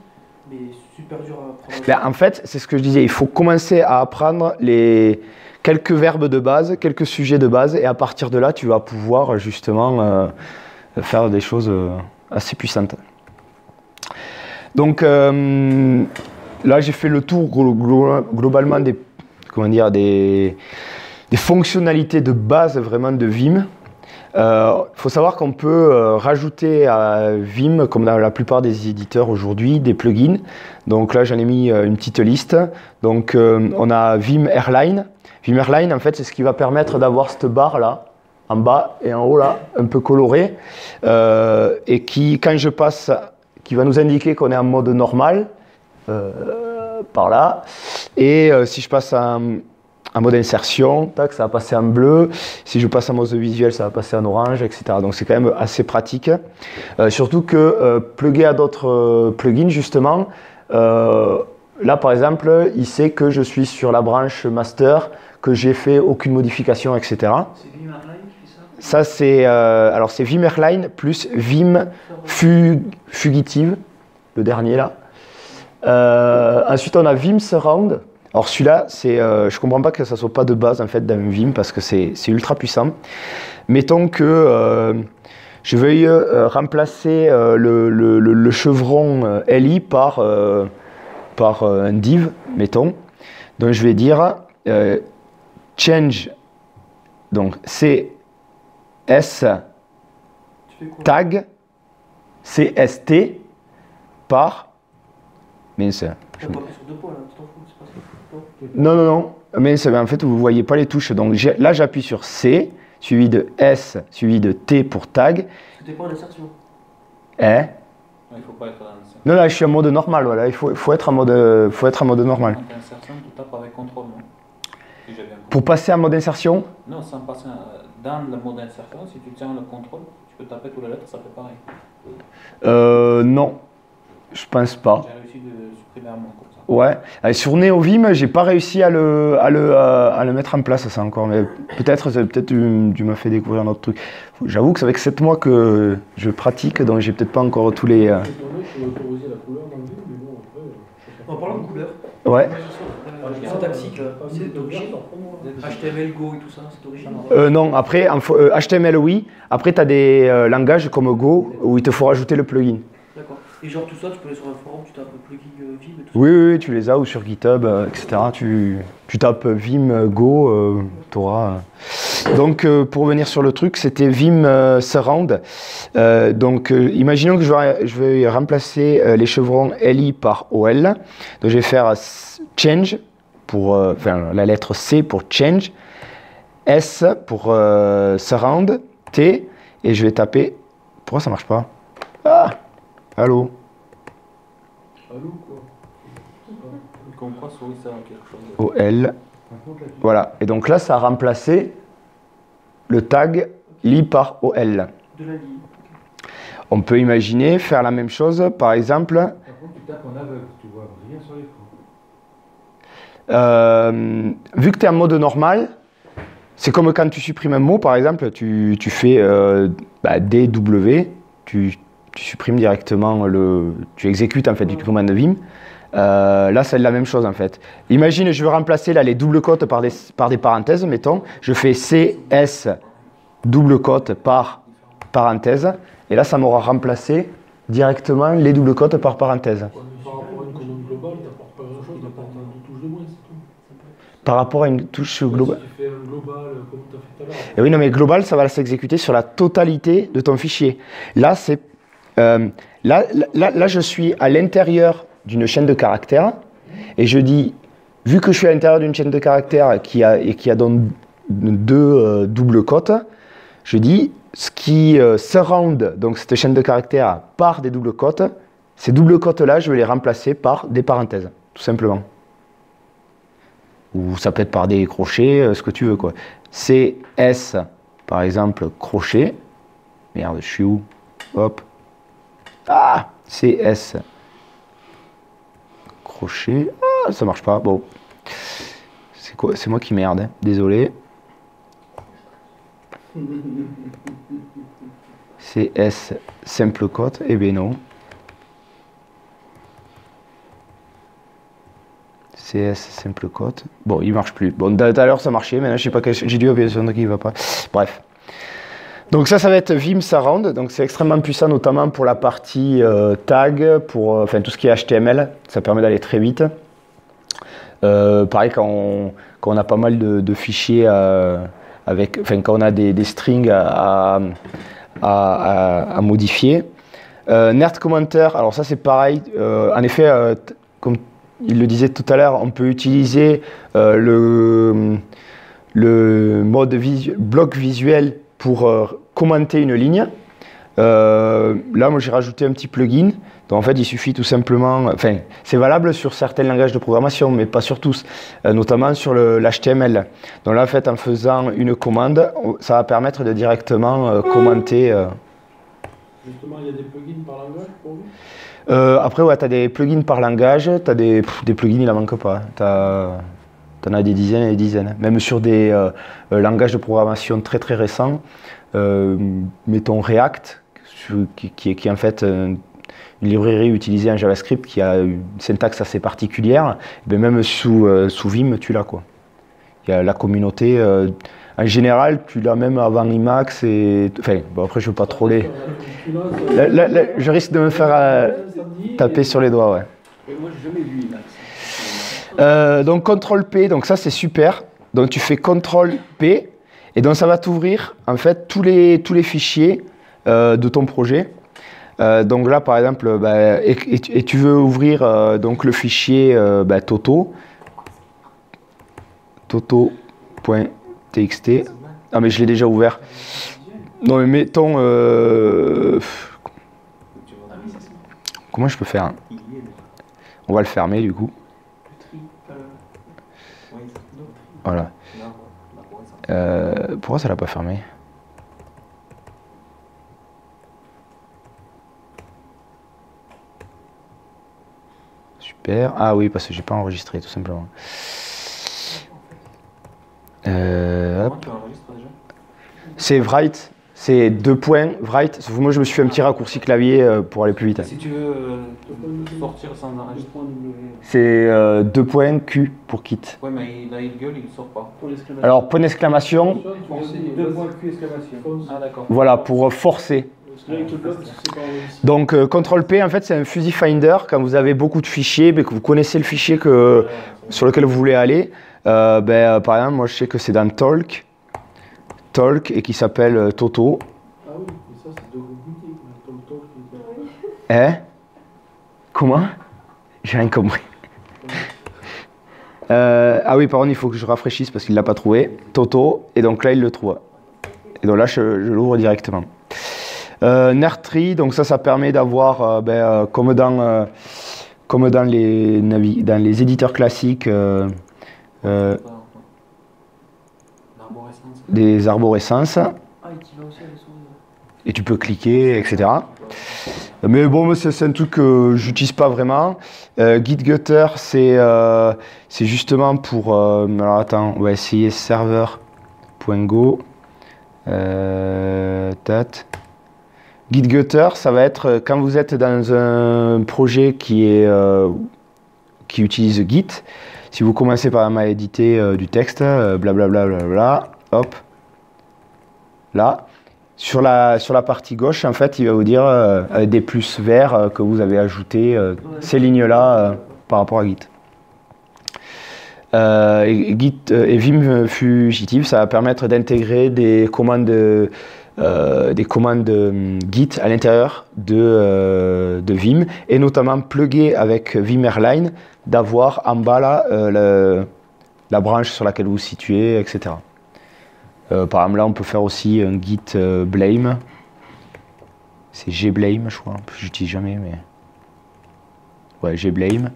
mais super dur à prendre. Ben, en fait, c'est ce que je disais, il faut commencer à apprendre les quelques verbes de base, quelques sujets de base, et à partir de là, tu vas pouvoir justement euh, faire des choses assez puissantes. Donc euh, là, j'ai fait le tour glo- glo- globalement des, comment dire, des, fonctionnalités de base vraiment de Vim. Il faut savoir qu'on peut euh, rajouter à Vim, comme dans la plupart des éditeurs aujourd'hui, des plugins. Donc là, j'en ai mis euh, une petite liste. Donc euh, on a Vim Airline. Vim Airline, en fait, c'est ce qui va permettre d'avoir cette barre là, en bas et en haut là, un peu colorée, euh, et qui, quand je passe, qui va nous indiquer qu'on est en mode normal, euh, par là. Et euh, si je passe en, en mode insertion, tac, ça va passer en bleu. Si je passe en mode visuel, ça va passer en orange, etc. Donc c'est quand même assez pratique. Euh, surtout que plugger à d'autres plugins, justement, là par exemple, il sait que je suis sur la branche master, que j'ai fait aucune modification, etc. C'est Vim Airline qui fait ça c'est euh, alors c'est Vim Airline plus Vim Fu- Fugitive, le dernier là. Euh, ensuite on a Vim Surround. Alors celui-là, c'est, euh, je comprends pas que ça soit pas de base en fait dans Vim parce que c'est c'est ultra puissant. Mettons que euh, je veuille remplacer le, le- le- chevron LI par, par un div, mettons. Donc je vais dire change, donc CS Quoi tag CST par. Mince. Je- vas pas sur deux points là, tu t'en fous, c'est pas ça Non Non, non. Mais c'est- en fait, vous ne voyez pas les touches. Donc là, j'appuie sur C, suivi de S, suivi de T pour tag. C'était pas en insertion. Hein Il faut pas être dans l'insertion. Non, là, je suis en mode normal. Voilà. Il faut, faut, être, en mode, faut être en mode normal. Quand t'es insertion, tu tapes avec contrôle, non? Si j'ai bien compris. Pour passer en mode insertion, Non, sans passer dans le mode insertion, si tu tiens le contrôle, tu peux taper toutes les lettres, ça fait pareil. euh, non. Je pense pas. J'ai réussi de supprimer un mot comme ça. Ouais. Sur NeoVim, j'ai pas réussi à le, à, le, euh, à le mettre en place, ça encore. Mais peut-être, peut-être tu, tu m'as fait découvrir un autre truc. J'avoue que ça fait que 7 mois que je pratique, donc j'ai peut-être pas encore tous les. euh, Euh, En parlant de couleur, Ouais. syntaxique là, c'est d'origine. HTML Go et tout ça, c'est d'origine. Euh, non, après, en fo- euh, HTML, oui. Après, tu as des euh, langages comme Go où il te faut rajouter le plugin. D'accord. Et genre tout ça, tu peux aller sur un forum, tu tapes plugin euh, Vim et tout Oui, oui, oui, tu les as ou sur GitHub, euh, etc. Tu, tu tapes Vim euh, Go, euh, tu auras. Donc, pour revenir sur le truc, c'était Vim Surround. Donc, imaginons que je vais, je vais remplacer les chevrons LI par OL. Donc, je vais faire change pour enfin, la lettre C pour change, S pour surround, T, et je vais taper. Pourquoi ça marche pas? Ah Allô Allô, quoi. Comme quoi, souris, ça a quelque chose. OL. Voilà. Et donc là, ça a remplacé le tag li par OL. De la ligne. On peut imaginer faire la même chose, par exemple, Par contre, tu tapes en aveugle, tu vois rien sur l'écran. euh, vu que tu es en mode normal, c'est comme quand tu supprimes un mot, par exemple, tu, tu fais euh, bah, DW, tu, tu supprimes directement le. Tu exécutes en fait du commande Vim. Euh, là, c'est la même chose en fait. Imagine, je veux remplacer là les doubles cotes par des, par des parenthèses, mettons. Je fais CS double cote par parenthèse. Et là, ça m'aura remplacé directement les doubles cotes par parenthèse. Par rapport à une touche globale. Si tu fais un global euh, comme tu as fait tout à l'heure, Et oui, non, mais global, ça va s'exécuter sur la totalité de ton fichier. Là, c'est, euh, là, là, là, je suis à l'intérieur d'une chaîne de caractères et je dis, vu que je suis à l'intérieur d'une chaîne de caractères qui a, et qui a donc deux euh, doubles cotes, je dis ce qui euh, surround donc cette chaîne de caractères par des doubles cotes, ces doubles cotes-là, je vais les remplacer par des parenthèses, tout simplement. Ou ça peut être par des crochets, ce que tu veux quoi. CS, par exemple, crochet. Merde, je suis où? Hop. Ah CS. Crochet. Ah, ça marche pas. Bon. C'est quoi C'est moi qui merde. hein. Désolé. CS simple cote. Eh ben non. CS simple cote. Bon, il marche plus. Bon, tout à l'heure ça marchait, maintenant je sais pas j'ai dû appuyer sur qui va pas. Bref. Donc ça, ça va être Vim Surround. Donc c'est extrêmement puissant, notamment pour la partie euh, tag, pour euh, enfin tout ce qui est HTML. Ça permet d'aller très vite. Euh, pareil quand on, a pas mal de, fichiers avec, enfin quand on a des, strings à, à- modifier. Euh, Nerd Commenter, alors ça c'est pareil. En effet, comme il le disait tout à l'heure, on peut utiliser le, le mode bloc visuel pour euh, commenter une ligne. Euh, là, moi j'ai rajouté un petit plugin. Donc en fait, il suffit tout simplement. Enfin, c'est valable sur certains langages de programmation, mais pas sur tous, euh, notamment sur l'HTML. Donc là, en fait, en faisant une commande, ça va permettre de directement euh, commenter. justement, il y a des plugins par langage pour vous? Après, ouais, tu as des plugins par langage, tu as des, pff, des plugins, il en manque pas. Tu en as des dizaines et des dizaines. Même sur des euh, euh, langages de programmation très très récents, euh, mettons React, qui, qui est, qui est en fait euh, une librairie utilisée en JavaScript qui a une syntaxe assez particulière, et bien même sous, euh, sous Vim, tu l'as. quoi. Il y a la communauté. euh, en général, tu l'as même avant Emacs et. Enfin, bon, après, je veux pas. Là, là, là, je risque de me faire euh, taper sur les doigts, ouais. Et moi, j'ai jamais vu Emacs. Euh, donc CTRL P, donc ça c'est super. Donc tu fais CTRL P et donc ça va t'ouvrir en fait tous les, tous les fichiers euh, de ton projet. Euh, donc là par exemple, bah, et, tu- veux ouvrir donc le fichier bah, Toto, toto.txt. Ah mais je l'ai déjà ouvert. Non mais mettons, comment je peux faire hein? On va le fermer du coup. Voilà. Euh, pourquoi ça l'a pas fermé? Super. Ah oui, parce que j'ai pas enregistré tout simplement. Euh, C'est write. C'est deux points write. Sauf que moi je me suis fait un petit raccourci clavier euh, pour aller plus vite. Si tu veux euh, sortir sans enregistrer. C'est euh, deux points Q pour kit. Ouais, mais il- là il gueule, il sort pas. Alors point d'exclamation. Deux points Q exclamation. Ah d'accord. Voilà pour euh, forcer. Donc euh, CTRL P en fait c'est un fuzzy finder quand vous avez beaucoup de fichiers mais que vous connaissez le fichier que, sur lequel vous voulez aller. Euh, ben, euh, par exemple moi je sais que c'est dans Talk, Talk et qui s'appelle euh, Toto. Ah oui, mais ça, c'est de Talk. Hein Comment? J'ai rien compris. Euh, ah oui par contre il faut que je rafraîchisse parce qu'il l'a pas trouvé. Toto et donc là il le trouve. Et donc là je, je l'ouvre directement. Euh, donc ça, ça permet d'avoir, euh, ben, comme dans, comme dans les, navi- dans les éditeurs classiques. Des arborescences, Ah, et tu peux cliquer, etc. Mais bon, c'est un truc que j'utilise pas vraiment. Euh, GitGutter, c'est euh, justement pour... euh, alors attends, on va essayer server.go. Tat. GitGutter, ça va être quand vous êtes dans un projet qui, est, qui utilise Git, si vous commencez par à éditer du texte, blablabla, hop, là, Sur la, sur la partie gauche, en fait, il va vous dire euh, avec des plus verts euh, que vous avez ajouté euh, ces lignes-là euh, par rapport à Git. Euh, et, Git euh, et Vim Fugitive, ça va permettre d'intégrer des commandes, euh, des commandes euh, Git à l'intérieur de, euh, de Vim et notamment plugger avec Vim Airline, d'avoir en bas là euh, le- la branche sur laquelle vous vous situez, etc. Euh, par exemple, là, on peut faire aussi un git euh, blame. C'est gblame, je crois. J'utilise jamais, mais. Ouais, gblame.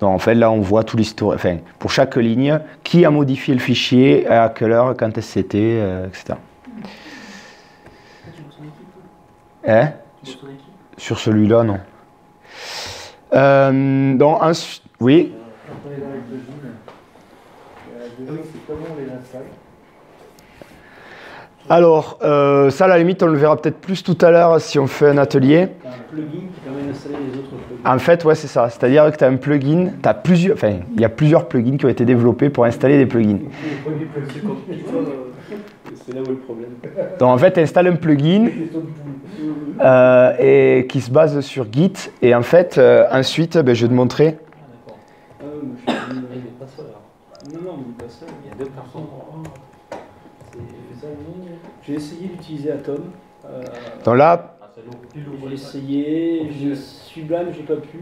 Donc, en fait, là, on voit tout l'histoire. Enfin, pour chaque ligne, qui a modifié le fichier, à quelle heure, quand est-ce que c'était, euh, etc. Hein? Sur celui-là, non. Euh, donc, ensuite. Oui Après les règles de Vim, euh, déjà, c'est comment on les installe Alors, euh, ça, à la limite, on le verra peut-être plus tout à l'heure si on fait un atelier. Un plugin qui permet d'installer les autres plugins. En fait, ouais, c'est ça. C'est-à-dire que tu as un plugin, as plusieurs, enfin, il y a plusieurs plugins qui ont été développés pour installer des plugins. C'est là où le problème. Donc, en fait, tu installes un plugin euh, et qui se base sur Git. Et en fait, euh, ensuite, ben, je vais te montrer. Ah d'accord. Ah ouais, mais je suis Il n'est pas seul alors. Non, non, mais pas ça. Il y a deux personnes. C'est- J'ai essayé d'utiliser Atom. Euh, Donc là, Ah, j'ai essayé, j'ai Sublime, j'ai pas pu.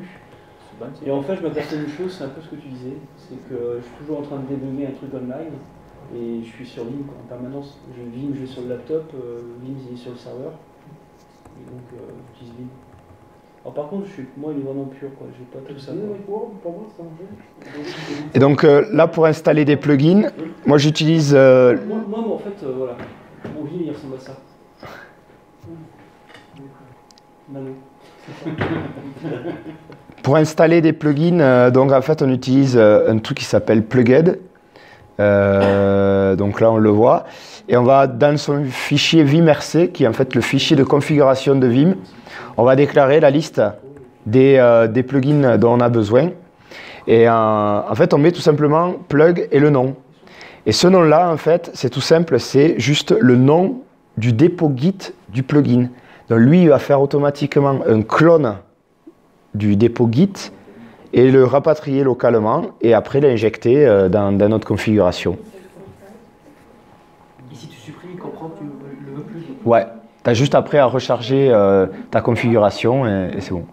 Et en fait, je m'aperçois une chose, c'est un peu ce que tu disais, c'est que je suis toujours en train de débugger un truc online et je suis sur Vim en permanence. Je Vim, je vais sur le laptop, euh, Vim il est sur le serveur, et donc euh, j'utilise Vim. Alors par contre, je suis, moi il est vraiment pur, quoi. j'ai pas tout ça. et donc, euh, là, pour installer des plugins, moi, j'utilise euh, Moi, moi, moi, en fait, euh, voilà, il ressemble à ça. Pour installer des plugins, euh, donc en fait, on utilise euh, un truc qui s'appelle Pluged. Euh, donc là, on le voit. Et on va dans son fichier vimrc, qui est en fait le fichier de configuration de Vim, on va déclarer la liste des, euh, des plugins dont on a besoin. Et en fait, on met tout simplement plug et le nom. Et ce nom-là, en fait, c'est tout simple, c'est juste le nom du dépôt Git du plugin. Donc lui, il va faire automatiquement un clone du dépôt Git et le rapatrier localement et après l'injecter euh, dans, dans notre configuration. Et si tu supprimes, il comprend que tu le veux plus. Ouais, tu as juste après à recharger euh, ta configuration et, et c'est bon.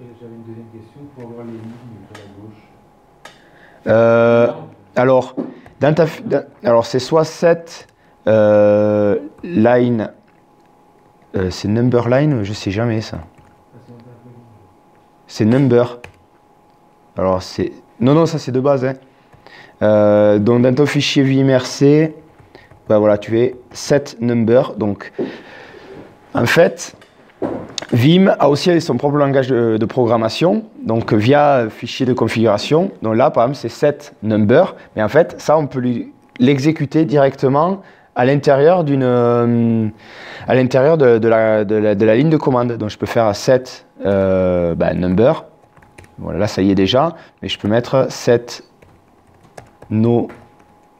J'avais une deuxième question pour avoir les lignes de la gauche. Euh, alors, dans ta, alors c'est soit set euh, line, euh, c'est number line, je sais jamais ça. C'est number. Alors c'est. Non, non, ça c'est de base. hein. Euh, donc dans ton fichier vimrc, bah voilà, tu fais set number. Donc en fait, Vim a aussi son propre langage de, de programmation, donc via fichier de configuration. Donc là, par exemple, c'est set number, mais en fait, ça, on peut l'exécuter directement à l'intérieur d'une, euh, à l'intérieur de, de la, de la- de la ligne de commande. Donc je peux faire set euh, bah, number. Voilà, là, ça y est déjà, mais je peux mettre set no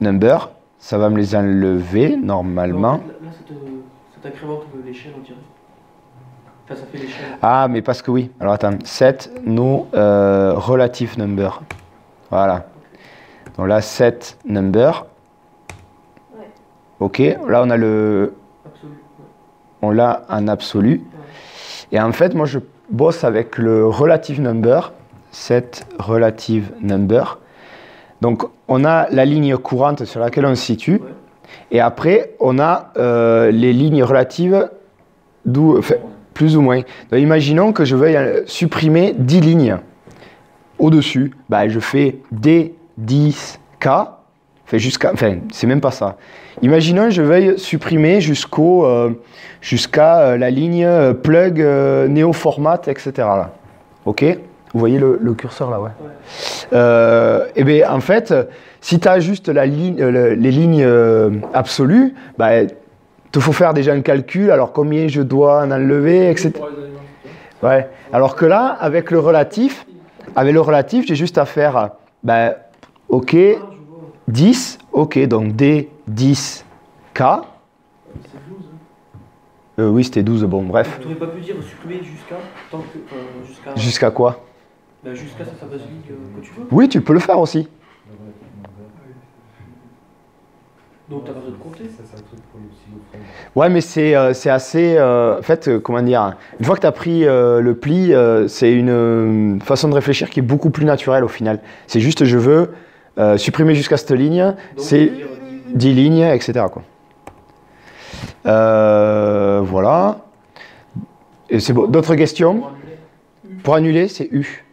number. Ça va me les enlever normalement. Là, là, ça te- ça t'incrémente l'échelle, on dirait. Ça fait. Ah, mais parce que oui. Alors attends, set no euh, relative number. Voilà. Donc là, set number. Ok, là on a le, Absolu. ouais. on l'a en absolu. Et en fait, moi je bosse avec le relative number, set relative number. Donc on a la ligne courante sur laquelle on se situe. Ouais. Et après, on a euh, les lignes relatives, d'où, enfin, plus ou moins. Donc, imaginons que je veuille euh, supprimer 10 lignes au-dessus. Bah, je fais D10K, enfin, jusqu'à, enfin, c'est même pas ça. Imaginons que je veuille supprimer jusqu'au, euh, jusqu'à euh, la ligne euh, plug, néo-format, etc. Là. OK? Vous voyez le, le curseur là, ouais. Et bien, en fait, si tu as juste la ligne, le- les lignes absolues, bah, te faut faire déjà un calcul, alors combien je dois en enlever, etc. Ça Ouais. Alors que là, avec le relatif, avec le relatif, j'ai juste à faire, bah, OK, Ah, je vois. 10, OK, donc D, 10, K. C'est Euh, oui, c'était 12, bon, bref. Tu n'aurais pas pu dire supprimer jusqu'à tant que. enfin, jusqu'à. Jusqu'à quoi? Bah, jusqu'à cette fameuse ligne que, que tu veux. Oui, tu peux le faire aussi. Donc t'as pas besoin de compter. Ça, c'est un truc pour les xylophones. Ouais, mais c'est euh, c'est assez. euh, en fait, euh, comment dire Une fois que tu as pris euh, le pli, euh, c'est une euh, façon de réfléchir qui est beaucoup plus naturelle au final. C'est juste, je veux euh, supprimer jusqu'à cette ligne, Donc, c'est dire, euh, 10 lignes, etc. Quoi. Euh, voilà. Et c'est bon. D'autres questions? Pour annuler. Pour annuler, c'est U.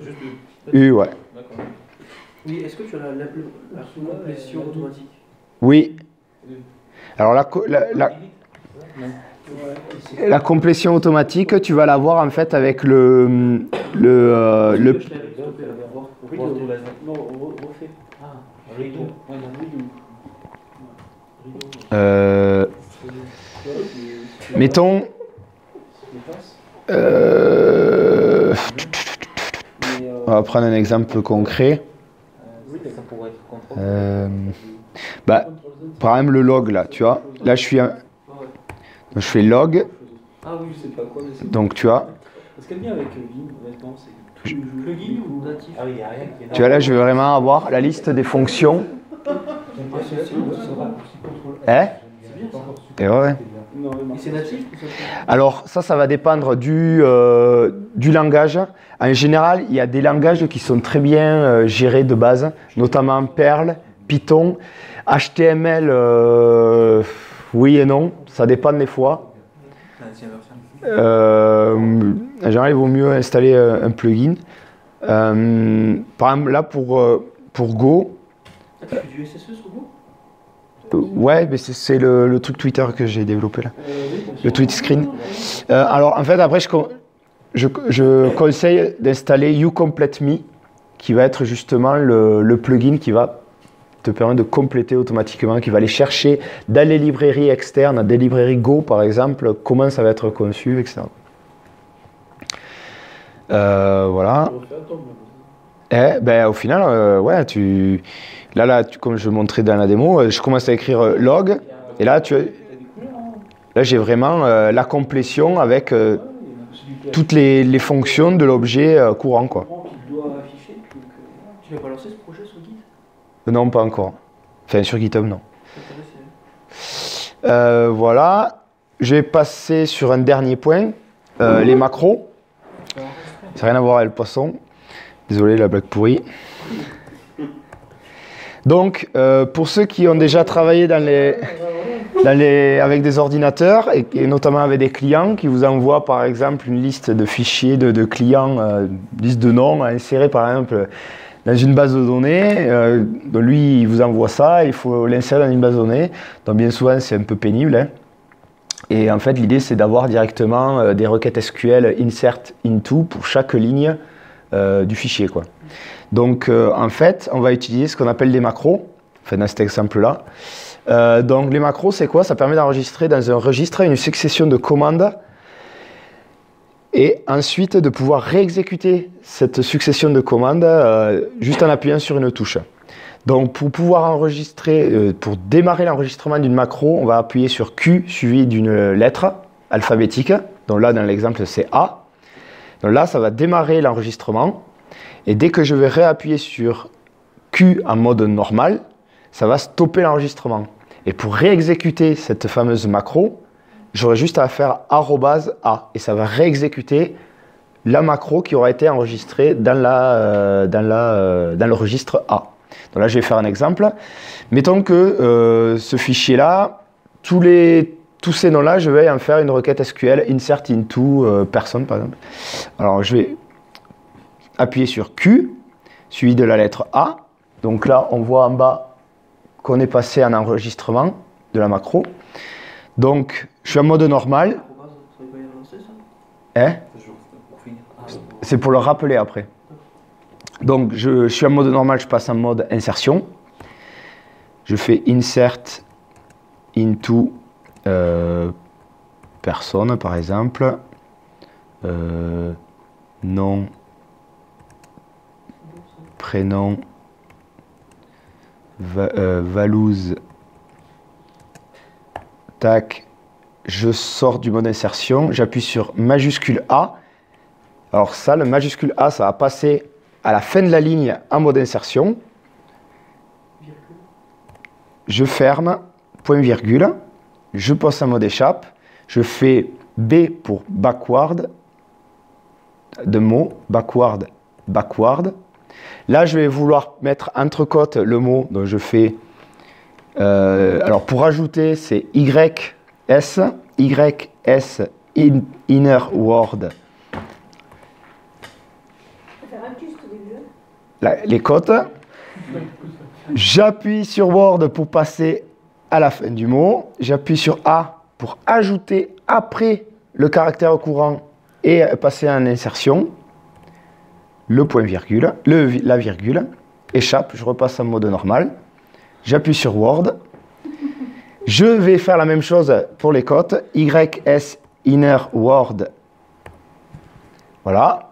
Juste U, ouais. D'accord. Oui, est-ce que tu as la, la, la complétion automatique? Oui. Alors la, la, la- complétion automatique, tu vas l'avoir en fait avec le, le, euh, le, euh, mettons, euh, on va prendre un exemple concret. Euh, bah, par exemple le log là, tu vois. Là je suis, un- ouais. je fais log, Ah oui, je sais pas quoi, mais c'est. donc tu vois. Ce qui est bien avec Vim, honnêtement, c'est plugin ou natif. Ah oui, il n'y a rien qui est Tu vois là, je vais vraiment avoir la liste des fonctions. Hein? Et ouais, ouais. Alors ça, ça va dépendre du, euh, du langage. En général, il y a des langages qui sont très bien euh, gérés de base, notamment Perl, Python, HTML, euh, oui et non, ça dépend des fois. En général, il vaut mieux installer euh, un plugin. Euh, par exemple, là, pour, pour Go, Ah, du SSE sur Go ouais, mais c'est- le, truc Twitter que j'ai développé là. Le tweet screen. Alors en fait après je, con- je, je conseille d'installer YouCompleteMe qui va être justement le plugin qui va te permettre de compléter automatiquement, qui va aller chercher dans les librairies externes, des librairies Go par exemple, comment ça va être conçu, etc. Euh, voilà. Eh, ben, au final, euh, ouais, tu, là, là tu- comme je montrais dans la démo, euh, je commence à écrire log, et là, tu, Là, j'ai vraiment la complétion avec toutes les, fonctions de l'objet courant. Quoi. tu n'as pas lancé ce projet Non, pas encore. Enfin, sur GitHub, non. Euh, voilà. Je vais passer sur un dernier point, euh, les macros. Ça n'a rien à voir avec le poisson. Désolé, la blague pourrie. Donc, euh, pour ceux qui ont déjà travaillé dans les, dans les- avec des ordinateurs et, et notamment avec des clients qui vous envoient par exemple une liste de fichiers de, de clients, euh, une liste de noms à insérer par exemple dans une base de données. euh, lui, il vous envoie ça, il faut l'insérer dans une base de données. Donc bien souvent, c'est un peu pénible. hein. Et en fait, l'idée, c'est d'avoir directement euh, des requêtes SQL insert into pour chaque ligne euh, du fichier. Quoi. Donc, en fait, on va utiliser ce qu'on appelle des macros, enfin, dans cet exemple-là. Donc, les macros, c'est quoi? Ça permet d'enregistrer dans un registre une succession de commandes et ensuite de pouvoir réexécuter cette succession de commandes euh, juste en appuyant sur une touche. Donc pour pouvoir enregistrer, euh, pour démarrer l'enregistrement d'une macro, on va appuyer sur Q suivi d'une lettre alphabétique. Donc là dans l'exemple c'est A. Donc là ça va démarrer l'enregistrement et dès que je vais réappuyer sur Q en mode normal, ça va stopper l'enregistrement. Et pour réexécuter cette fameuse macro, j'aurai juste à faire arrobase A et ça va réexécuter la macro qui aura été enregistrée dans, la, euh, dans, la, euh, dans le registre A. Donc là, je vais faire un exemple. Mettons que euh, ce fichier-là, tous, tous ces noms-là, je vais en faire une requête SQL insert into personne, par exemple. Alors, je vais appuyer sur Q, suivi de la lettre A. Donc là, on voit en bas qu'on est passé en enregistrement de la macro. Donc, je suis en mode normal. Hein? C'est pour le rappeler après. Donc je, suis en mode normal, je passe en mode insertion. Je fais insert into euh, personne par exemple. Euh, nom, prénom, va, euh, tac, je sors du mode insertion, j'appuie sur majuscule A. Alors ça, le majuscule A, ça va passer à la fin de la ligne en mode insertion. Je ferme, point virgule, je passe en mode échappe, je fais B pour backward, de mot, backward, backward. Là, je vais vouloir mettre entre côtes le mot, donc je fais, euh, alors pour ajouter, c'est YS, YS in- inner hein. la- les côtes. J'appuie sur Word pour passer à la fin du mot. J'appuie sur A pour ajouter après le caractère courant et passer en insertion. Le point virgule, le, la virgule, échappe, je repasse en mode normal. J'appuie sur Word. Je vais faire la même chose pour les côtes. YS inner word. Voilà.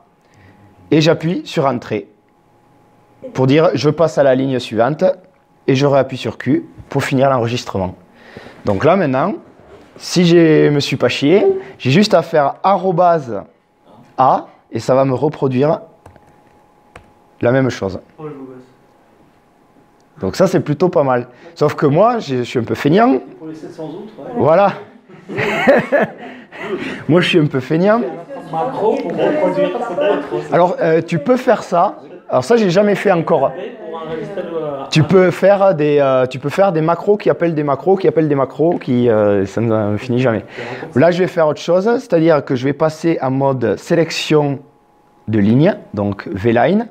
Et j'appuie sur Entrée pour dire je passe à la ligne suivante et je réappuie sur Q pour finir l'enregistrement. Donc là maintenant, si je me suis pas chié, j'ai juste à faire arrobase A et ça va me reproduire la même chose. Oh le beau gosse. Donc ça c'est plutôt pas mal. Sauf que moi je suis un peu feignant, Et pour les 700 autres, ouais. voilà. moi je suis un peu feignant. Alors euh, tu peux faire ça. Alors ça j'ai jamais fait encore. Tu peux faire des, euh, tu peux faire des macros qui appellent des macros, qui appellent des macros, qui euh, ça ne finit jamais. Là, je vais faire autre chose, c'est-à-dire que je vais passer en mode sélection de lignes, donc V-line,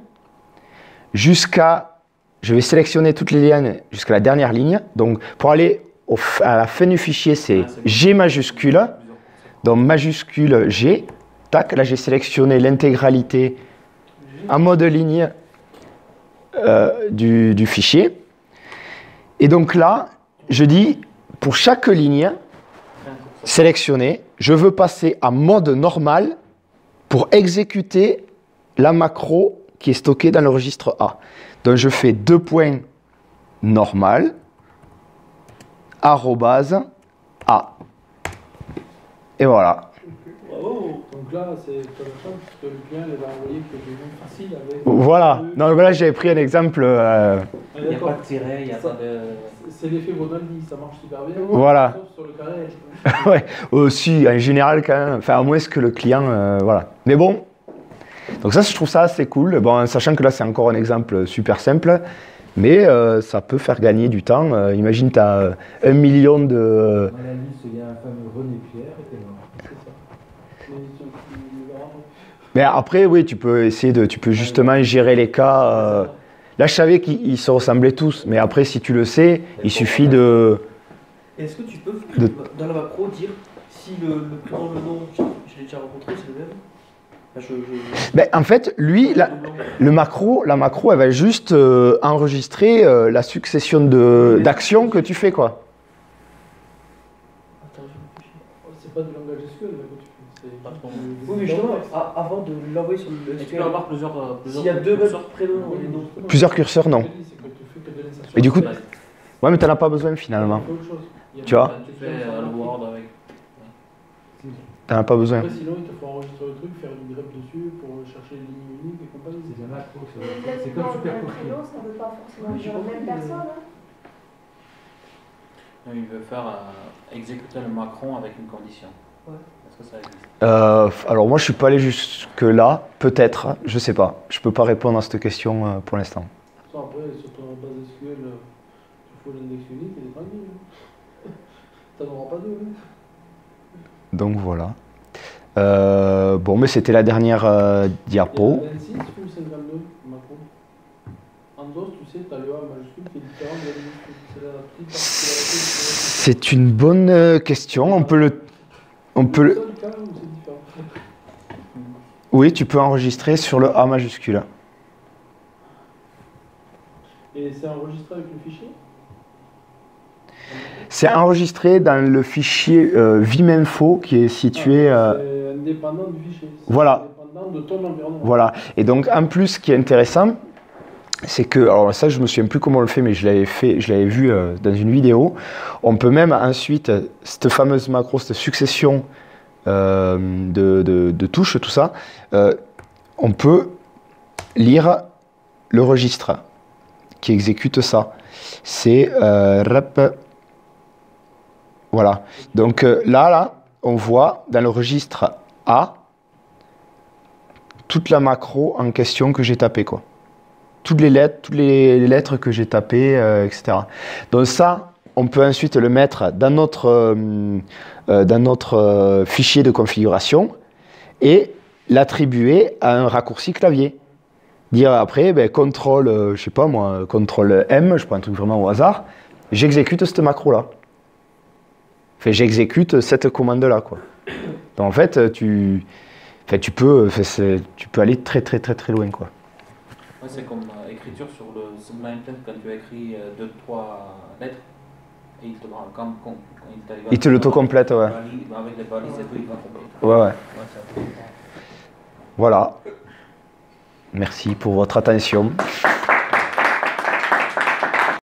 jusqu'à, je vais sélectionner toutes les lignes jusqu'à la dernière ligne. Donc, pour aller au à la fin du fichier, c'est G majuscule, donc majuscule G. Tac, là, j'ai sélectionné l'intégralité en mode ligne euh, du, du fichier. Et donc là, je dis, pour chaque ligne sélectionnée, je veux passer en mode normal pour exécuter la macro qui est stockée dans le registre A. Donc je fais deux points normal, arrobase A. Et voilà. Bravo. Donc là, c'est chance, parce que le client, il va envoyer que des noms faciles avec. Voilà. Non, là, j'avais pris un exemple. euh, Ah, Il n'y a pas de tiret, il n'y a Ça- pas de. C'est l'effet Bonaldi, ça marche super bien. Voilà. Sauf sur le carré. ouais, aussi, en général, quand même. Enfin, à moins que le client. euh, voilà. Mais bon. Donc, ça, je trouve ça assez cool. Bon, en sachant que là, c'est encore un exemple super simple. Mais euh, ça peut faire gagner du temps. Euh, imagine, tu as un million de. Dans la liste, il y a un fameux René Pierre qui est mort. Mais après, oui, tu peux essayer de. Tu peux justement gérer les cas. euh, Là, je savais qu'ils ils se ressemblaient tous. Mais après, si tu le sais, il suffit de. Est-ce que tu peux, De- dans la macro, dire si le, le le nom, je, l'ai déjà rencontré, c'est le même? Je, je- Ben, en fait, lui, la, le macro, la macro, elle va juste euh, enregistrer euh, la succession de- d'actions que tu fais, quoi. Attends, je réfléchis. C'est pas du langage SQL, là, que tu fais. Oui, mais justement, avant de l'envoyer sur le Tu SQL, avoir plusieurs. euh, plusieurs s'il y a deux curseurs. prénoms Plusieurs curseurs, non. Et du coup, Ouais. Mais t'en as pas besoin finalement. Tu vois Tu fais euh, le Word avec. T'en as pas besoin. Après, sinon, il te faut enregistrer le truc, faire une greffe dessus pour chercher les lignes uniques et compagnie. C'est macros, Mais c'est- comme super prénom, ça veut pas forcément dire la même personne. hein. Non, Il veut faire euh, exécuter le Macron avec une condition. Ouais. Est-ce que ça existe? Euh, alors moi, je suis pas allé jusque là. Peut-être, je sais pas. Je peux pas répondre à cette question euh, pour l'instant. Après, sur ton base SQL, euh, tu fous l'index unique et des tranquille. hein. T'en auras pas deux. Donc voilà. Euh, bon, mais c'était la dernière euh, diapo. 26 ou 52 macro En DOS, tu sais, t'as le A majuscule qui est différent de la minuscule. C'est une bonne euh, question. On peut le, on peut le- oui, tu peux enregistrer sur le A majuscule. Et c'est enregistré avec le fichier? C'est enregistré dans le fichier euh, Viminfo qui est situé. Ah, euh, C'est indépendant du fichier. Voilà. Indépendant de ton environnement. Voilà. Et donc, en plus, ce qui est intéressant, c'est que, alors ça je me souviens plus comment on le fait, mais je l'avais fait, je l'avais vu euh, dans une vidéo. On peut même ensuite, cette fameuse macro, cette succession euh, de, de- de touches, tout ça, on peut lire le registre qui exécute ça. C'est rep. Voilà. Donc euh, là, là, on voit dans le registre A toute la macro en question que j'ai tapée. Toutes les lettres, que j'ai tapées, euh, etc. Donc ça, on peut ensuite le mettre dans notre, euh, fichier de configuration et l'attribuer à un raccourci clavier. Dire après, ben, contrôle, je sais pas moi, contrôle M, je prends un truc vraiment au hasard, j'exécute cette macro-là. J'exécute cette commande-là, quoi. Donc en fait, tu, peux, tu aller très très très très loin, quoi. Ouais, c'est comme euh, écriture sur le Text quand tu écris euh, deux, trois lettres et il te quand, quand, quand il te l'autocomplète, ouais. Avec les balises et tout, il va compléter. Ouais, ouais. Ouais, c'est- Voilà. Merci pour votre attention.